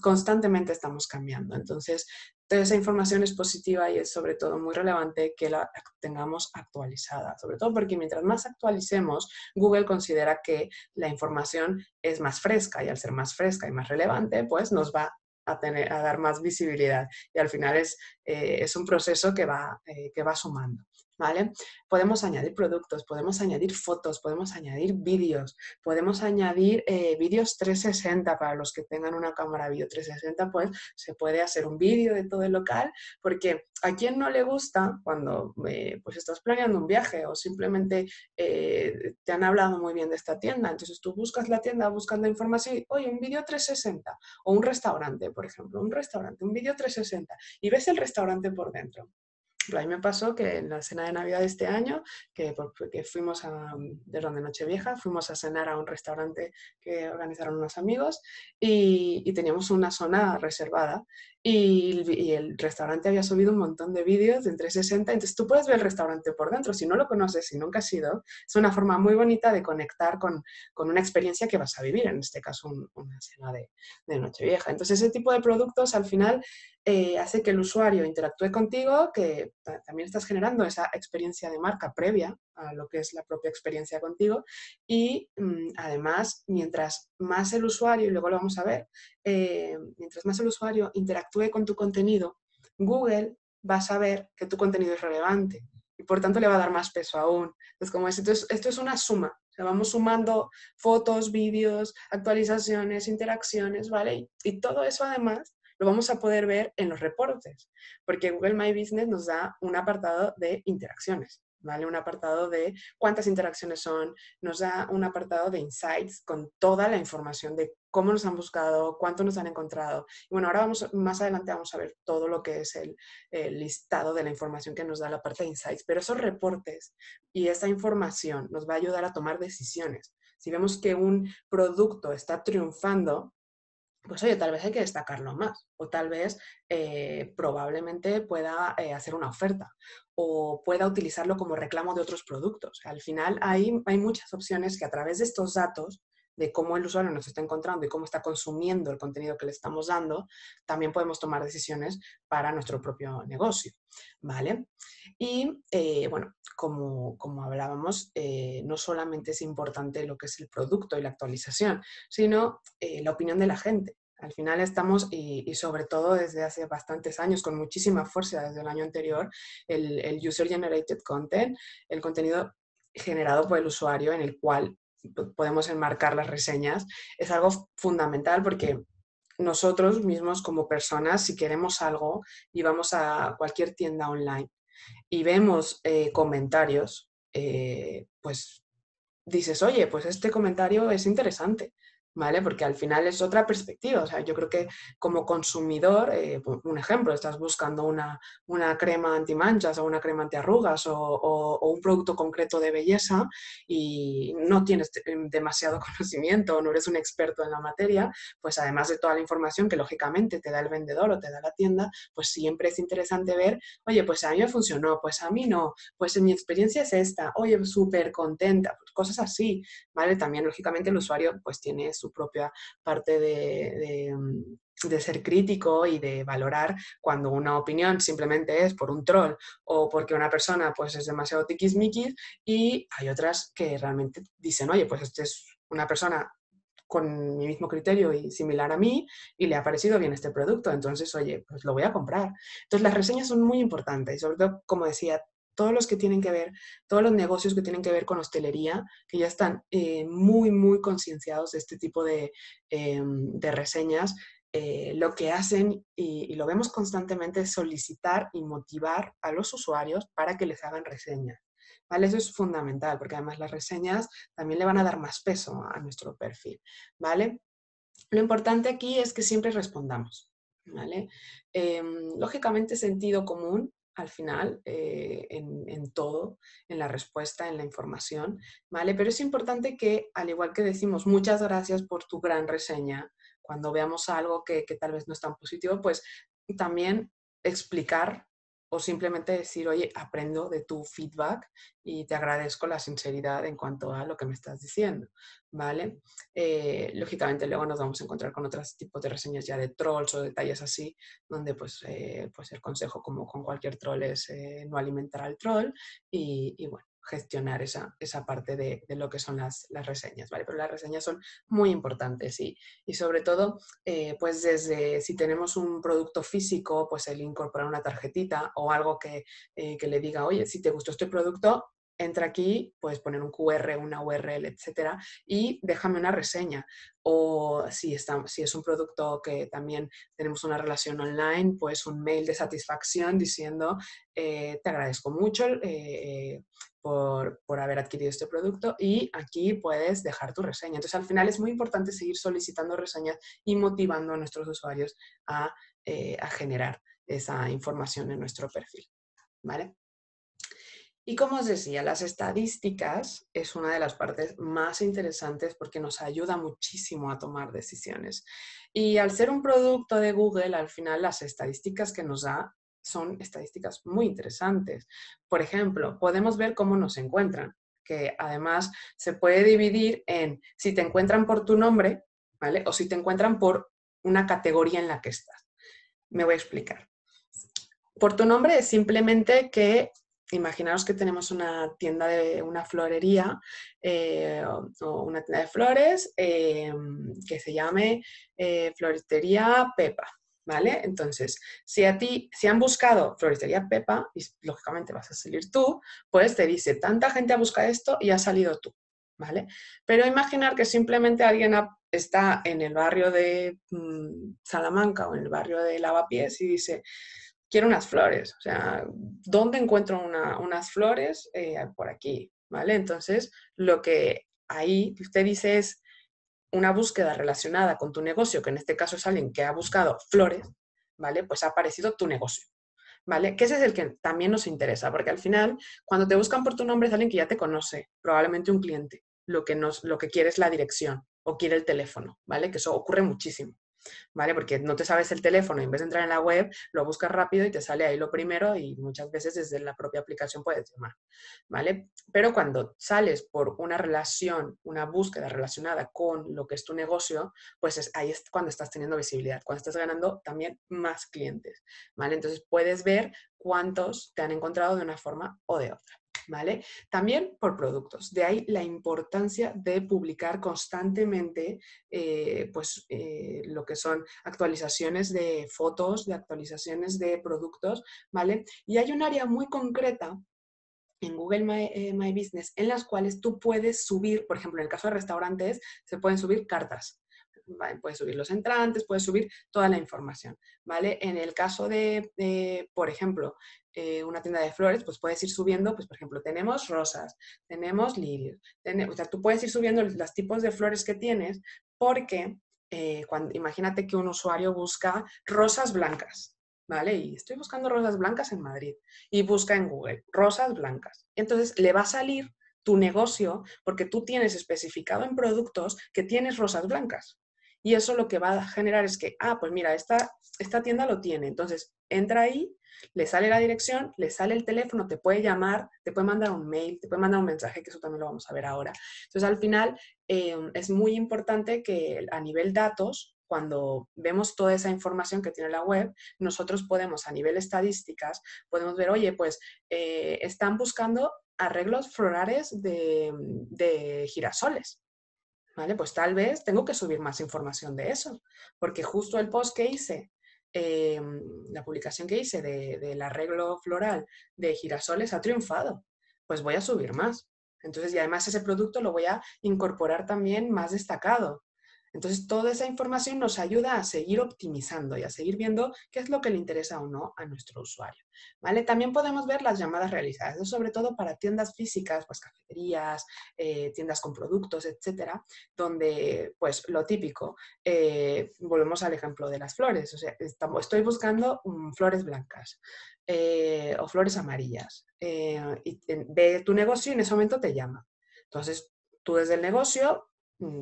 constantemente estamos cambiando. Entonces, toda esa información es positiva y es sobre todo muy relevante que la tengamos actualizada, sobre todo porque mientras más actualicemos, Google considera que la información es más fresca y al ser más fresca y más relevante, pues nos va a, tener, a dar más visibilidad y al final es, eh, es un proceso que va, eh, que va sumando. ¿Vale? Podemos añadir productos, podemos añadir fotos, podemos añadir vídeos, podemos añadir eh, vídeos 360 para los que tengan una cámara video 360, pues se puede hacer un vídeo de todo el local, porque a quien no le gusta cuando eh, pues estás planeando un viaje o simplemente eh, te han hablado muy bien de esta tienda, entonces tú buscas la tienda, buscas la información oye, un vídeo 360 o un restaurante, por ejemplo, un restaurante, un vídeo 360 y ves el restaurante por dentro a mí me pasó que en la cena de Navidad de este año, que, fuimos a, de donde Nochevieja, fuimos a cenar a un restaurante que organizaron unos amigos y, teníamos una zona reservada y, el restaurante había subido un montón de vídeos de 360, entonces tú puedes ver el restaurante por dentro, si no lo conoces, si nunca has ido, es una forma muy bonita de conectar con, con una experiencia que vas a vivir, en este caso una cena de, de Nochevieja. Entonces ese tipo de productos al final eh, hace que el usuario interactúe contigo, que también estás generando esa experiencia de marca previa a lo que es la propia experiencia contigo y mm, además mientras más el usuario, y luego lo vamos a ver, eh, mientras más el usuario interactúe con tu contenido, Google va a saber que tu contenido es relevante y por tanto le va a dar más peso aún. Entonces, como es, esto, es, esto es una suma, vamos sumando fotos, vídeos, actualizaciones, interacciones, ¿vale? y todo eso además lo vamos a poder ver en los reportes, porque Google My Business nos da un apartado de interacciones. ¿vale? Un apartado de cuántas interacciones son, nos da un apartado de insights con toda la información de cómo nos han buscado, cuánto nos han encontrado. Y bueno, ahora vamos, más adelante vamos a ver todo lo que es el, el listado de la información que nos da la parte de insights, pero esos reportes y esa información nos va a ayudar a tomar decisiones. Si vemos que un producto está triunfando, pues oye, tal vez hay que destacarlo más o tal vez eh, probablemente pueda eh, hacer una oferta o pueda utilizarlo como reclamo de otros productos. Al final hay, hay muchas opciones que a través de estos datos de cómo el usuario nos está encontrando y cómo está consumiendo el contenido que le estamos dando, también podemos tomar decisiones para nuestro propio negocio, ¿vale? Y eh, bueno, como, como hablábamos, eh, no solamente es importante lo que es el producto y la actualización, sino eh, la opinión de la gente. Al final estamos, y, sobre todo desde hace bastantes años, con muchísima fuerza desde el año anterior, el, el User Generated Content, el contenido generado por el usuario en el cual podemos enmarcar las reseñas, es algo fundamental porque nosotros mismos como personas, si queremos algo y vamos a cualquier tienda online y vemos eh, comentarios, eh, pues dices, oye, pues este comentario es interesante. ¿Vale? Porque al final es otra perspectiva. O sea, yo creo que como consumidor, eh, un ejemplo, estás buscando una, una crema antimanchas o una crema antiarrugas o, o, un producto concreto de belleza y no tienes demasiado conocimiento o no eres un experto en la materia, pues además de toda la información que lógicamente te da el vendedor o te da la tienda, pues siempre es interesante ver, oye, pues a mí me funcionó, pues a mí no, pues en mi experiencia es esta, oye, súper contenta, cosas así, ¿vale? También lógicamente el usuario pues tiene su propia parte mm, de, ser crítico y de valorar cuando una opinión simplemente es por un troll o porque una persona pues es demasiado tiquismiquis y hay otras que realmente dicen, oye, pues este es una persona con mi mismo criterio y similar a mí y le ha parecido bien este producto, entonces, oye, pues lo voy a comprar. Entonces, las reseñas son muy importantes y sobre todo, como decía, todos los que tienen que ver, todos los negocios que tienen que ver con hostelería, que ya están eh, muy, muy concienciados de este tipo de, em, reseñas, eh, lo que hacen, y, lo vemos constantemente, es solicitar y motivar a los usuarios para que les hagan reseñas. ¿Vale? Eso es fundamental, porque además las reseñas también le van a dar más peso a nuestro perfil. ¿Vale? Lo importante aquí es que siempre respondamos. ¿Vale? Em, lógicamente, sentido común al final eh, en, todo, en la respuesta, en la información, ¿vale? Pero es importante que, al igual que decimos muchas gracias por tu gran reseña, cuando veamos algo que, que tal vez no es tan positivo, pues también explicar o simplemente decir, oye, aprendo de tu feedback y te agradezco la sinceridad en cuanto a lo que me estás diciendo, ¿vale? Eh, lógicamente luego nos vamos a encontrar con otros tipos de reseñas ya de trolls o detalles así, donde pues, eh, pues el consejo como con cualquier troll es eh, no alimentar al troll y, y bueno, gestionar esa, esa parte de, de, lo que son las, las, reseñas, ¿vale? Pero las reseñas son muy importantes y, y sobre todo, eh, pues desde si tenemos un producto físico, pues el incorporar una tarjetita o algo que, eh, que le diga, oye, si te gustó este producto, entra aquí, puedes poner un QR, una URL, etcétera, y déjame una reseña. O si, está, si es un producto que también tenemos una relación online, pues un mail de satisfacción diciendo, eh, te agradezco mucho eh, por, por, haber adquirido este producto y aquí puedes dejar tu reseña. Entonces, al final es muy importante seguir solicitando reseñas y motivando a nuestros usuarios a, eh, a generar esa información en nuestro perfil. ¿Vale? Y como os decía, las estadísticas es una de las partes más interesantes porque nos ayuda muchísimo a tomar decisiones. Y al ser un producto de Google, al final las estadísticas que nos da son estadísticas muy interesantes. Por ejemplo, podemos ver cómo nos encuentran, que además se puede dividir en si te encuentran por tu nombre, ¿vale? O si te encuentran por una categoría en la que estás. Me voy a explicar. Por tu nombre es simplemente que imaginaros que tenemos una tienda de una florería eh, o, una tienda de flores eh, que se llame eh, Floristería Pepa, ¿vale? Entonces, si a ti, si han buscado Floristería Pepa, y lógicamente vas a salir tú, pues te dice, tanta gente ha buscado esto y ha salido tú, ¿vale? Pero imaginar que simplemente alguien está en el barrio de mm, Salamanca o en el barrio de Lavapiés y dice, quiero unas flores. O sea, ¿dónde encuentro unas flores? Eh, por aquí, ¿vale? Entonces, lo que ahí usted dice es una búsqueda relacionada con tu negocio, que en este caso es alguien que ha buscado flores, ¿vale? Pues ha aparecido tu negocio. ¿Vale? Que ese es el que también nos interesa, porque al final, cuando te buscan por tu nombre es alguien que ya te conoce, probablemente un cliente. Lo que, nos, lo que quiere es la dirección o quiere el teléfono, ¿vale? Que eso ocurre muchísimo. ¿Vale? Porque no te sabes el teléfono y en vez de entrar en la web, lo buscas rápido y te sale ahí lo primero y muchas veces desde la propia aplicación puedes llamar, ¿vale? Pero cuando sales por una relación, una búsqueda relacionada con lo que es tu negocio, pues ahí es cuando estás teniendo visibilidad, cuando estás ganando también más clientes, ¿vale? Entonces puedes ver cuántos te han encontrado de una forma o de otra. ¿Vale? También por productos. De ahí la importancia de publicar constantemente eh, pues, eh, lo que son actualizaciones de fotos, de actualizaciones de productos, ¿vale? Y hay un área muy concreta en Google My, eh, My, Business en las cuales tú puedes subir, por ejemplo, en el caso de restaurantes, se pueden subir cartas, puedes subir los entrantes, puedes subir toda la información, ¿vale? En el caso de, por ejemplo, eh, una tienda de flores, pues puedes ir subiendo, pues por ejemplo, tenemos rosas, tenemos lirios, o sea, tú puedes ir subiendo los tipos de flores que tienes porque eh, cuando, imagínate que un usuario busca rosas blancas, ¿vale? Y estoy buscando rosas blancas en Madrid y busca en Google rosas blancas. Entonces le va a salir tu negocio porque tú tienes especificado en productos que tienes rosas blancas. Y eso lo que va a generar es que, ah, pues mira, esta, esta tienda lo tiene. Entonces, entra ahí, le sale la dirección, le sale el teléfono, te puede llamar, te puede mandar un mail, te puede mandar un mensaje, que eso también lo vamos a ver ahora. Entonces, al final, em, es muy importante que a nivel datos, cuando vemos toda esa información que tiene la web, nosotros podemos, a nivel estadísticas, podemos ver, oye, pues eh, están buscando arreglos florales de, de girasoles. ¿Vale? Pues tal vez tengo que subir más información de eso, porque justo el post que hice, em, la publicación que hice del arreglo floral de girasoles ha triunfado, pues voy a subir más. Entonces, y además ese producto lo voy a incorporar también más destacado. Entonces, toda esa información nos ayuda a seguir optimizando y a seguir viendo qué es lo que le interesa o no a nuestro usuario. ¿vale? También podemos ver las llamadas realizadas, sobre todo para tiendas físicas, pues cafeterías, eh, tiendas con productos, etcétera, donde, pues, lo típico, eh, volvemos al ejemplo de las flores, o sea, estoy buscando mm, flores blancas. Eh, o flores amarillas. y ve tu negocio y en ese momento te llama. Entonces, tú desde el negocio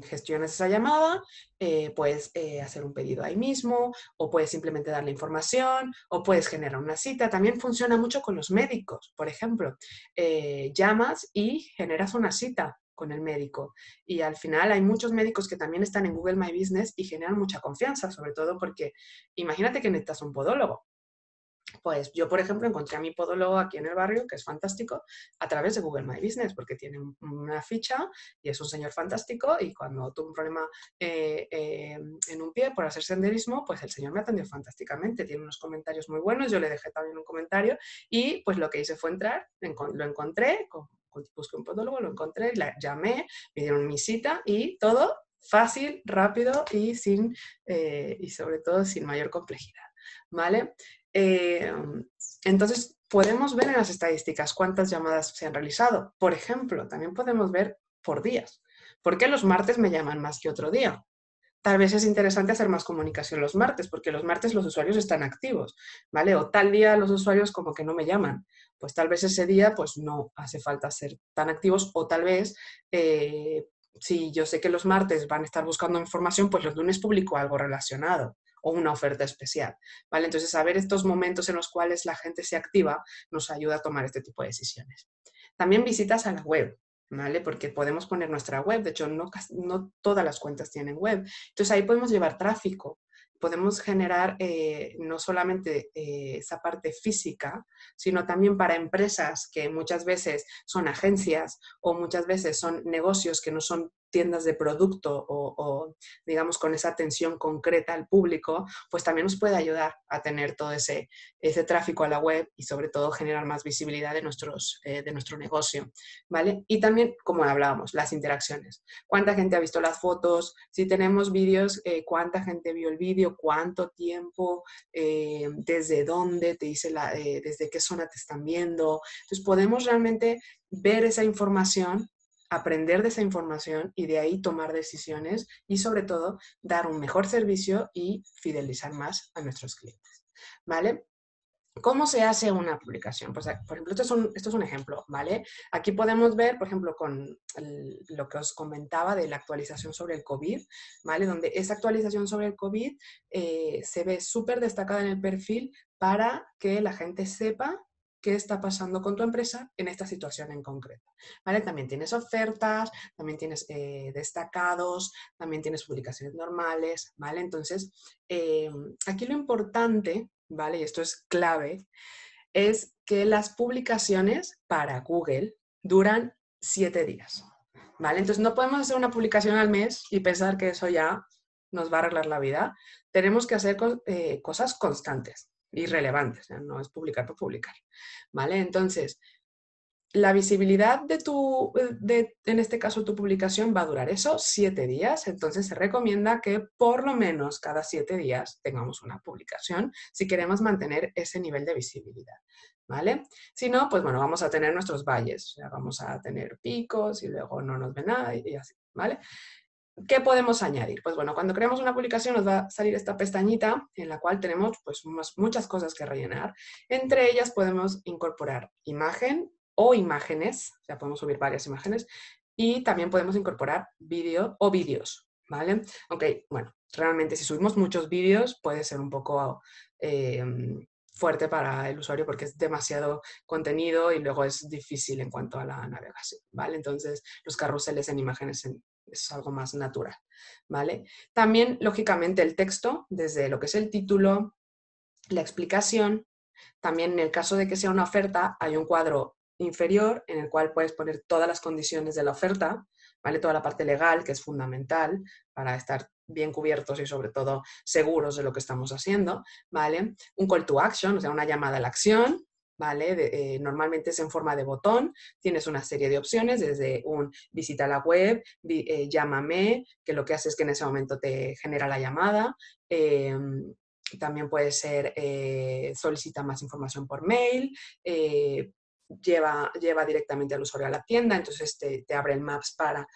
gestionas esa llamada, eh, puedes eh, hacer un pedido ahí mismo o puedes simplemente darle información o puedes generar una cita. También funciona mucho con los médicos, por ejemplo. Eh, llamas y generas una cita con el médico. Y al final hay muchos médicos que también están en Google My Business y generan mucha confianza, sobre todo porque imagínate que necesitas un podólogo. Pues yo, por ejemplo, encontré a mi podólogo aquí en el barrio, que es fantástico, a través de Google My Business, porque tiene una ficha y es un señor fantástico y cuando tuve un problema eh, eh, en un pie por hacer senderismo, pues el señor me atendió fantásticamente, tiene unos comentarios muy buenos, yo le dejé también un comentario y pues lo que hice fue entrar, lo encontré, busqué un podólogo, lo encontré, la llamé, me dieron mi cita y todo fácil, rápido y sin eh, y sobre todo sin mayor complejidad. ¿Vale? Eh, entonces, podemos ver en las estadísticas cuántas llamadas se han realizado. Por ejemplo, también podemos ver por días. ¿Por qué los martes me llaman más que otro día? tal vez es interesante hacer más comunicación los martes, porque los martes los usuarios están activos, ¿vale? O tal día los usuarios como que no me llaman. Pues tal vez ese día pues no hace falta ser tan activos o tal vez eh, si yo sé que los martes van a estar buscando información, pues los lunes publico algo relacionado o una oferta especial, ¿vale? Entonces, saber estos momentos en los cuales la gente se activa nos ayuda a tomar este tipo de decisiones. También visitas a la web, ¿vale? Porque podemos poner nuestra web, de hecho, no, todas las cuentas tienen web. Entonces, ahí podemos llevar tráfico, podemos generar eh, no solamente eh, esa parte física, sino también para empresas que muchas veces son agencias o muchas veces son negocios que no son tiendas de producto o, digamos con esa atención concreta al público, pues también nos puede ayudar a tener todo ese, ese tráfico a la web y sobre todo generar más visibilidad de, nuestros, eh, de nuestro negocio, ¿vale? Y también, como hablábamos, las interacciones. ¿Cuánta gente ha visto las fotos? Si tenemos vídeos, eh, ¿cuánta gente vio el vídeo? ¿Cuánto tiempo? Eh, ¿Desde dónde? Te dice la, desde qué zona te están viendo. Entonces podemos realmente ver esa información aprender de esa información y de ahí tomar decisiones y sobre todo dar un mejor servicio y fidelizar más a nuestros clientes. ¿Vale? ¿Cómo se hace una publicación? Pues, por ejemplo, esto es, un, esto es un ejemplo, ¿vale? Aquí podemos ver, por ejemplo, con lo que os comentaba de la actualización sobre el COVID, ¿vale? Donde esa actualización sobre el COVID eh, se ve súper destacada en el perfil para que la gente sepa qué está pasando con tu empresa en esta situación en concreto. ¿Vale? También tienes ofertas, también tienes eh, destacados, también tienes publicaciones normales, ¿vale? Entonces, eh, aquí lo importante, ¿vale? Y esto es clave, es que las publicaciones para Google duran siete días, ¿vale? Entonces, no podemos hacer una publicación al mes y pensar que eso ya nos va a arreglar la vida. Tenemos que hacer eh, cosas constantes irrelevantes, no es publicar por publicar, ¿vale? Entonces, la visibilidad de tu, de, en este caso, tu publicación va a durar eso, siete días, entonces se recomienda que por lo menos cada siete días tengamos una publicación si queremos mantener ese nivel de visibilidad, ¿vale? Si no, pues bueno, vamos a tener nuestros valles, vamos a tener picos y luego no nos ve nada y así, ¿vale? ¿Qué podemos añadir? Pues bueno, cuando creamos una publicación nos va a salir esta pestañita en la cual tenemos pues muchas cosas que rellenar. Entre ellas podemos incorporar imagen o imágenes, o sea, podemos subir varias imágenes y también podemos incorporar vídeo o vídeos, ¿vale? Ok, bueno, realmente si subimos muchos vídeos puede ser un poco em, fuerte para el usuario porque es demasiado contenido y luego es difícil en cuanto a la navegación, ¿vale? Entonces, los carruseles en imágenes es algo más natural, ¿vale? También, lógicamente, el texto, desde lo que es el título, la explicación, también en el caso de que sea una oferta, hay un cuadro inferior en el cual puedes poner todas las condiciones de la oferta, ¿vale? Toda la parte legal, que es fundamental para estar bien cubiertos y sobre todo seguros de lo que estamos haciendo, ¿vale? Un call to action, o sea, una llamada a la acción, Eh, normalmente es en forma de botón, tienes una serie de opciones, desde un visita la web, eh, llámame, que lo que hace es que en ese momento te genera la llamada. Em, también puede ser eh, solicita más información por mail, lleva, lleva directamente al usuario a la tienda, entonces te, te abre el Maps para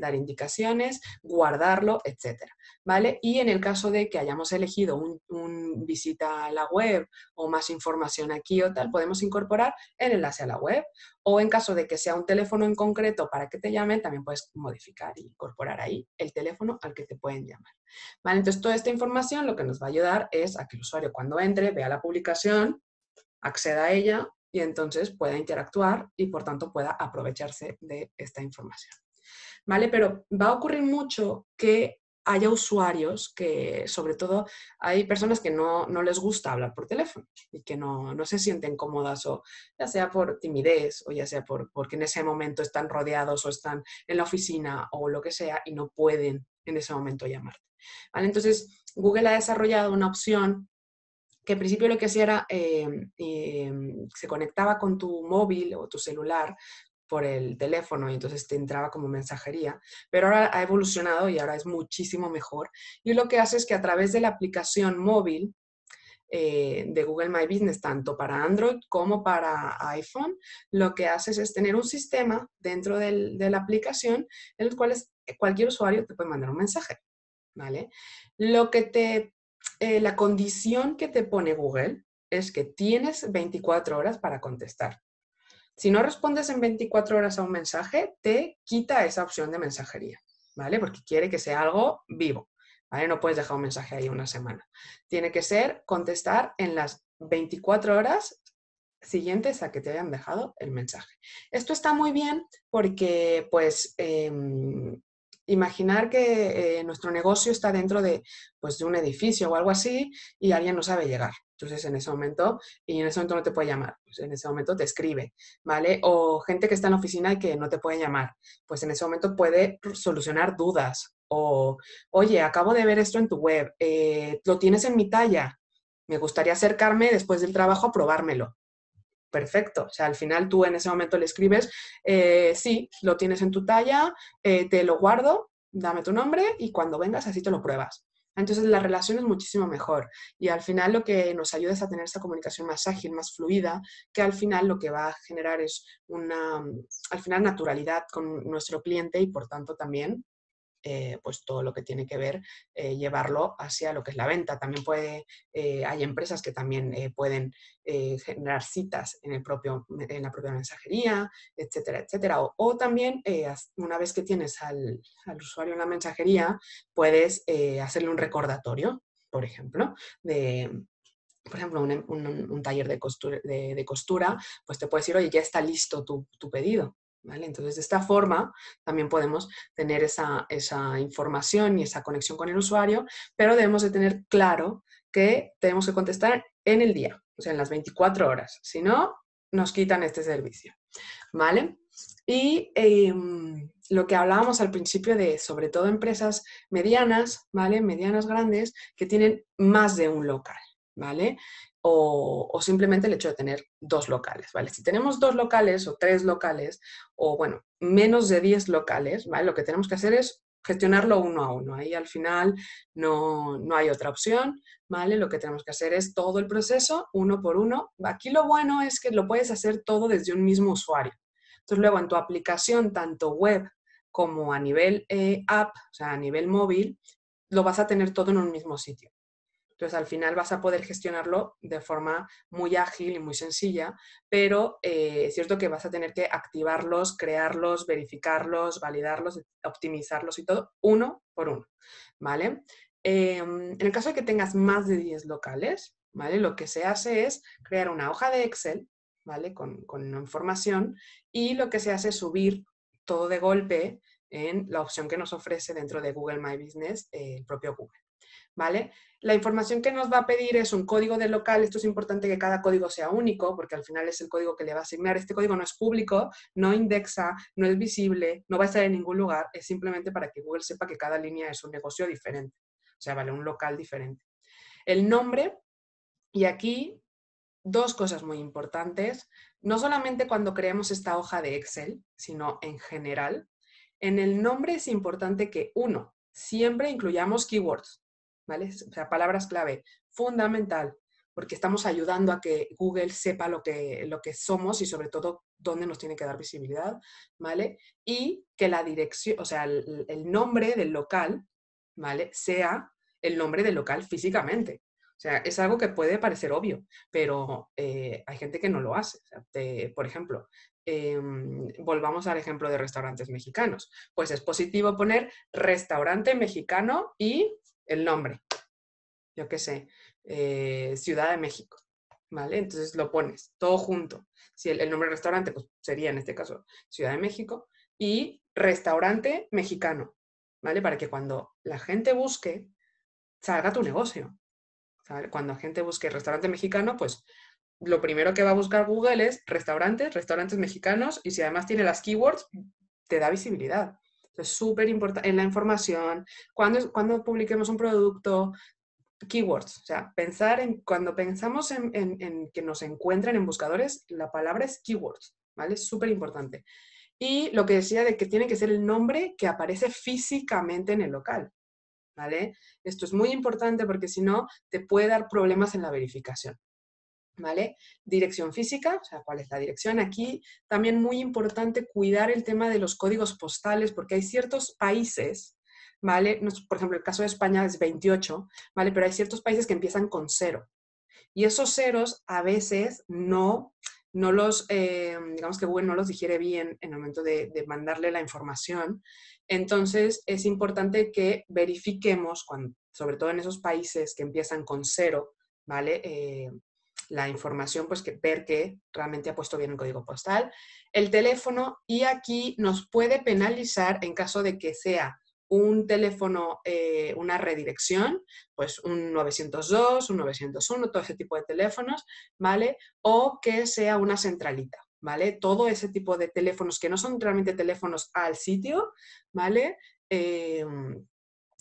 dar indicaciones, guardarlo, etcétera, ¿vale? Y en el caso de que hayamos elegido un, visita a la web o más información aquí o tal, podemos incorporar el enlace a la web o en caso de que sea un teléfono en concreto para que te llamen, también puedes modificar e incorporar ahí el teléfono al que te pueden llamar, ¿vale? Entonces, toda esta información lo que nos va a ayudar es a que el usuario cuando entre vea la publicación, acceda a ella y entonces pueda interactuar y por tanto pueda aprovecharse de esta información. ¿vale? Pero va a ocurrir mucho que haya usuarios que, sobre todo, hay personas que no, les gusta hablar por teléfono y que no, se sienten cómodas o ya sea por timidez o ya sea por, porque en ese momento están rodeados o están en la oficina o lo que sea y no pueden en ese momento llamarte. Entonces, Google ha desarrollado una opción que en principio lo que hacía era, eh, eh, se conectaba con tu móvil o tu celular por el teléfono y entonces te entraba como mensajería, pero ahora ha evolucionado y ahora es muchísimo mejor. Y lo que hace es que a través de la aplicación móvil eh, de Google My Business, tanto para Android como para iPhone, lo que haces es tener un sistema dentro de la aplicación en el cual cualquier usuario te puede mandar un mensaje. ¿vale? Lo que te, eh, la condición que te pone Google es que tienes 24 horas para contestar. Si no respondes en 24 horas a un mensaje, te quita esa opción de mensajería, ¿vale? Porque quiere que sea algo vivo, ¿vale? No puedes dejar un mensaje ahí una semana. Tiene que ser contestar en las 24 horas siguientes a que te hayan dejado el mensaje. Esto está muy bien porque, pues, em, imaginar que eh, nuestro negocio está dentro de, pues, de un edificio o algo así y alguien no sabe llegar. Entonces, en ese momento, y en ese momento no te puede llamar, pues en ese momento te escribe, ¿vale? O gente que está en la oficina y que no te puede llamar, pues en ese momento puede solucionar dudas. O, oye, acabo de ver esto en tu web, eh, lo tienes en mi talla, me gustaría acercarme después del trabajo a probármelo perfecto. O sea, al final tú en ese momento le escribes, eh, sí, lo tienes en tu talla, eh, te lo guardo, dame tu nombre y cuando vengas así te lo pruebas. Entonces la relación es muchísimo mejor y al final lo que nos ayuda es a tener esta comunicación más ágil, más fluida, que al final lo que va a generar es una, al final, naturalidad con nuestro cliente y por tanto también eh, pues todo lo que tiene que ver eh, llevarlo hacia lo que es la venta. También puede, eh, hay empresas que también pueden generar citas en, el propio, en la propia mensajería, etcétera, etcétera. O, también, una vez que tienes al, usuario en la mensajería, puedes hacerle un recordatorio, por ejemplo, de, por ejemplo, un, taller de costura, de, costura, pues te puede decir, oye, ya está listo tu, tu pedido. Entonces, de esta forma también podemos tener esa, información y esa conexión con el usuario, pero debemos de tener claro que tenemos que contestar en el día, o sea, en las 24 horas. Si no, nos quitan este servicio, ¿vale? Y em, lo que hablábamos al principio de, sobre todo, empresas medianas, ¿vale? Medianas grandes, que tienen más de un local, ¿vale? O, simplemente el hecho de tener dos locales, ¿vale? Si tenemos dos locales o tres locales, o bueno, menos de 10 locales, ¿vale? Lo que tenemos que hacer es gestionarlo uno a uno. Ahí al final no, no, hay otra opción, ¿vale? Lo que tenemos que hacer es todo el proceso uno por uno. Aquí lo bueno es que lo puedes hacer todo desde un mismo usuario. Entonces luego en tu aplicación, tanto web como a nivel eh, app, o sea, a nivel móvil, lo vas a tener todo en un mismo sitio. Entonces, al final vas a poder gestionarlo de forma muy ágil y muy sencilla, pero eh, es cierto que vas a tener que activarlos, crearlos, verificarlos, validarlos, optimizarlos y todo, uno por uno, ¿vale? Em, en el caso de que tengas más de 10 locales, ¿vale? Lo que se hace es crear una hoja de Excel, ¿vale? Con, información y lo que se hace es subir todo de golpe en la opción que nos ofrece dentro de Google My Business el propio Google. ¿Vale? La información que nos va a pedir es un código de local. Esto es importante que cada código sea único, porque al final es el código que le va a asignar. Este código no es público, no indexa, no es visible, no va a estar en ningún lugar. Es simplemente para que Google sepa que cada línea es un negocio diferente. O sea, vale, un local diferente. El nombre, y aquí dos cosas muy importantes. No solamente cuando creamos esta hoja de Excel, sino en general. En el nombre es importante que, uno, siempre incluyamos keywords. O sea, palabras clave, fundamental, porque estamos ayudando a que Google sepa lo que, lo que somos y sobre todo dónde nos tiene que dar visibilidad, ¿vale? Y que la dirección, o sea, el, nombre del local, ¿vale? Sea el nombre del local físicamente. O sea, es algo que puede parecer obvio, pero eh, hay gente que no lo hace. por ejemplo, em, volvamos al ejemplo de restaurantes mexicanos. Pues es positivo poner restaurante mexicano y el nombre, yo qué sé, eh, Ciudad de México, ¿vale? Entonces lo pones todo junto. Si el, nombre del restaurante, pues sería en este caso Ciudad de México y restaurante mexicano, ¿vale? Para que cuando la gente busque, salga tu negocio. Cuando la gente busque restaurante mexicano, pues lo primero que va a buscar Google es restaurantes, restaurantes mexicanos y si además tiene las keywords, te da visibilidad. Es súper importante en la información, cuando, cuando publiquemos un producto, keywords, o sea, pensar en, cuando pensamos en, en, que nos encuentren en buscadores, la palabra es keywords, ¿vale? Es súper importante. Y lo que decía de que tiene que ser el nombre que aparece físicamente en el local, ¿vale? Esto es muy importante porque si no, te puede dar problemas en la verificación. ¿Vale? Dirección física, o sea, cuál es la dirección. Aquí también muy importante cuidar el tema de los códigos postales, porque hay ciertos países ¿vale? Por ejemplo, el caso de España es 28, ¿vale? Pero hay ciertos países que empiezan con cero. Y esos ceros a veces no, no los, eh, digamos que Google no los digiere bien en el momento de, mandarle la información. Entonces, es importante que verifiquemos, sobre todo en esos países que empiezan con cero, ¿vale? Eh, la información, pues que ver que realmente ha puesto bien el código postal, el teléfono y aquí nos puede penalizar en caso de que sea un teléfono, eh, una redirección, pues un 902, un 901, todo ese tipo de teléfonos, ¿vale? O que sea una centralita, ¿vale? Todo ese tipo de teléfonos que no son realmente teléfonos al sitio, ¿vale? Em,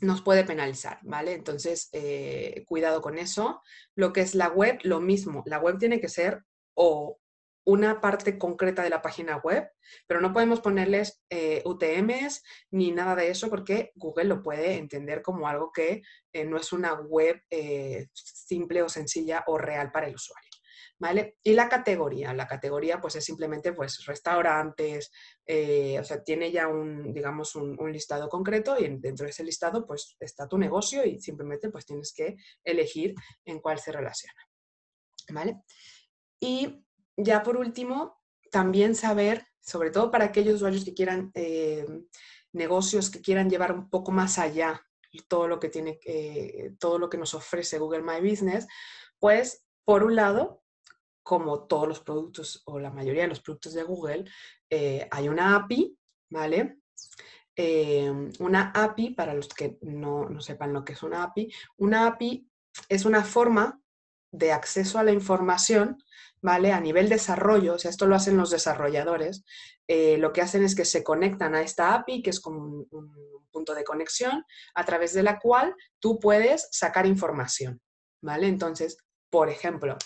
nos puede penalizar, ¿vale? Entonces, eh, cuidado con eso. Lo que es la web, lo mismo. La web tiene que ser o una parte concreta de la página web, pero no podemos ponerles eh, UTMs ni nada de eso porque Google lo puede entender como algo que eh, no es una web simple o sencilla o real para el usuario. ¿Vale? Y la categoría, la categoría pues es simplemente pues restaurantes, o sea, tiene ya un, digamos, un, listado concreto y dentro de ese listado pues está tu negocio y simplemente pues tienes que elegir en cuál se relaciona, ¿vale? Y ya por último, también saber, sobre todo para aquellos usuarios que quieran eh, negocios que quieran llevar un poco más allá todo lo que tiene, todo lo que nos ofrece Google My Business, pues por un lado, como todos los productos o la mayoría de los productos de Google, eh, hay una API, ¿vale? Eh, una API, para los que no, no sepan lo que es una API, una API es una forma de acceso a la información ¿vale? A nivel desarrollo, o sea, esto lo hacen los desarrolladores, eh, lo que hacen es que se conectan a esta API, que es como un, punto de conexión, a través de la cual tú puedes sacar información, ¿vale? Entonces, por ejemplo,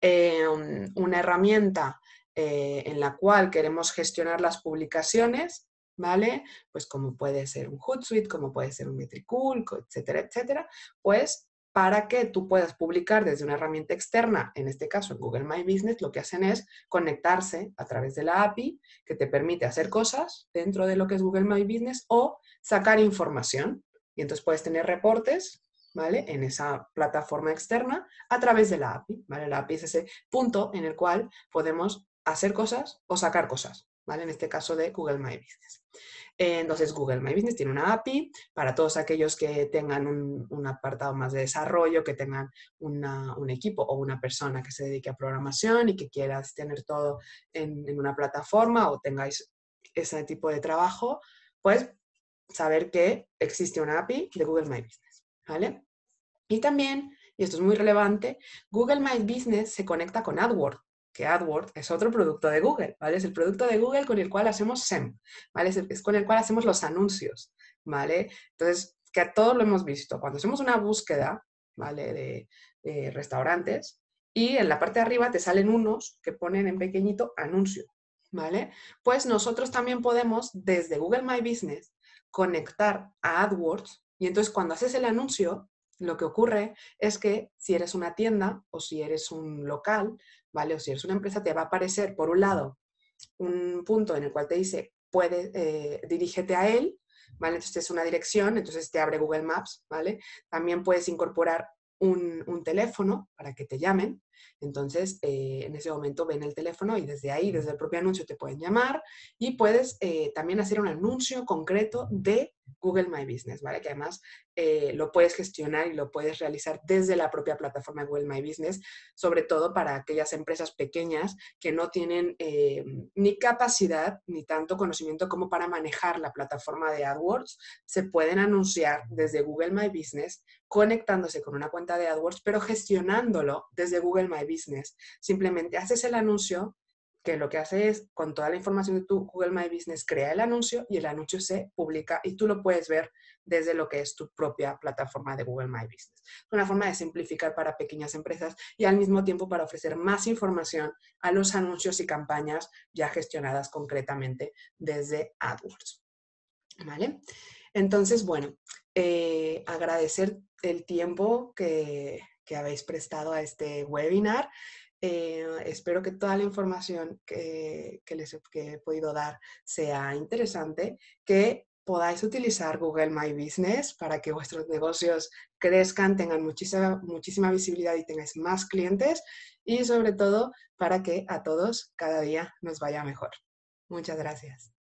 em, una herramienta eh, en la cual queremos gestionar las publicaciones, ¿vale? Pues como puede ser un Hootsuite, como puede ser un Metricool, etcétera, etcétera, pues para que tú puedas publicar desde una herramienta externa, en este caso en Google My Business, lo que hacen es conectarse a través de la API que te permite hacer cosas dentro de lo que es Google My Business o sacar información. Y entonces puedes tener reportes, ¿vale? En esa plataforma externa a través de la API, ¿vale? La API es ese punto en el cual podemos hacer cosas o sacar cosas, ¿vale? En este caso de Google My Business. Entonces, Google My Business tiene una API para todos aquellos que tengan un, apartado más de desarrollo, que tengan un equipo o una persona que se dedique a programación y que quieras tener todo en, en una plataforma o tengáis ese tipo de trabajo, pues saber que existe una API de Google My Business, ¿vale? Y también, y esto es muy relevante, Google My Business se conecta con AdWords que AdWords es otro producto de Google, ¿vale? Es el producto de Google con el cual hacemos SEM, ¿vale? Es, con el cual hacemos los anuncios, ¿vale? Entonces, que a todos lo hemos visto. Cuando hacemos una búsqueda, ¿vale? De, restaurantes y en la parte de arriba te salen unos que ponen en pequeñito anuncio, ¿vale? Pues nosotros también podemos desde Google My Business conectar a AdWords y entonces cuando haces el anuncio, lo que ocurre es que si eres una tienda o si eres un local, ¿vale? O si eres una empresa, te va a aparecer, por un lado, un punto en el cual te dice, puede, eh, dirígete a él, ¿vale? Entonces es una dirección, entonces te abre Google Maps, ¿vale? También puedes incorporar un, un teléfono para que te llamen, entonces, eh, en ese momento ven el teléfono y desde ahí, desde el propio anuncio, te pueden llamar y puedes eh, también hacer un anuncio concreto de Google My Business, ¿vale? Que además eh, lo puedes gestionar y lo puedes realizar desde la propia plataforma de Google My Business, sobre todo para aquellas empresas pequeñas que no tienen ni capacidad ni tanto conocimiento como para manejar la plataforma de AdWords. Se pueden anunciar desde Google My Business conectándose con una cuenta de AdWords, pero gestionándolo desde Google My Business. Simplemente haces el anuncio, que lo que hace es, con toda la información de tu Google My Business, crea el anuncio y el anuncio se publica y tú lo puedes ver desde lo que es tu propia plataforma de Google My Business. Es una forma de simplificar para pequeñas empresas y al mismo tiempo para ofrecer más información a los anuncios y campañas ya gestionadas concretamente desde AdWords. ¿Vale? Entonces, bueno, eh, agradecer el tiempo que, que habéis prestado a este webinar. Eh, espero que toda la información que, les he podido dar sea interesante, que podáis utilizar Google My Business para que vuestros negocios crezcan, tengan muchísima, muchísima visibilidad y tengáis más clientes y sobre todo para que a todos cada día nos vaya mejor. Muchas gracias.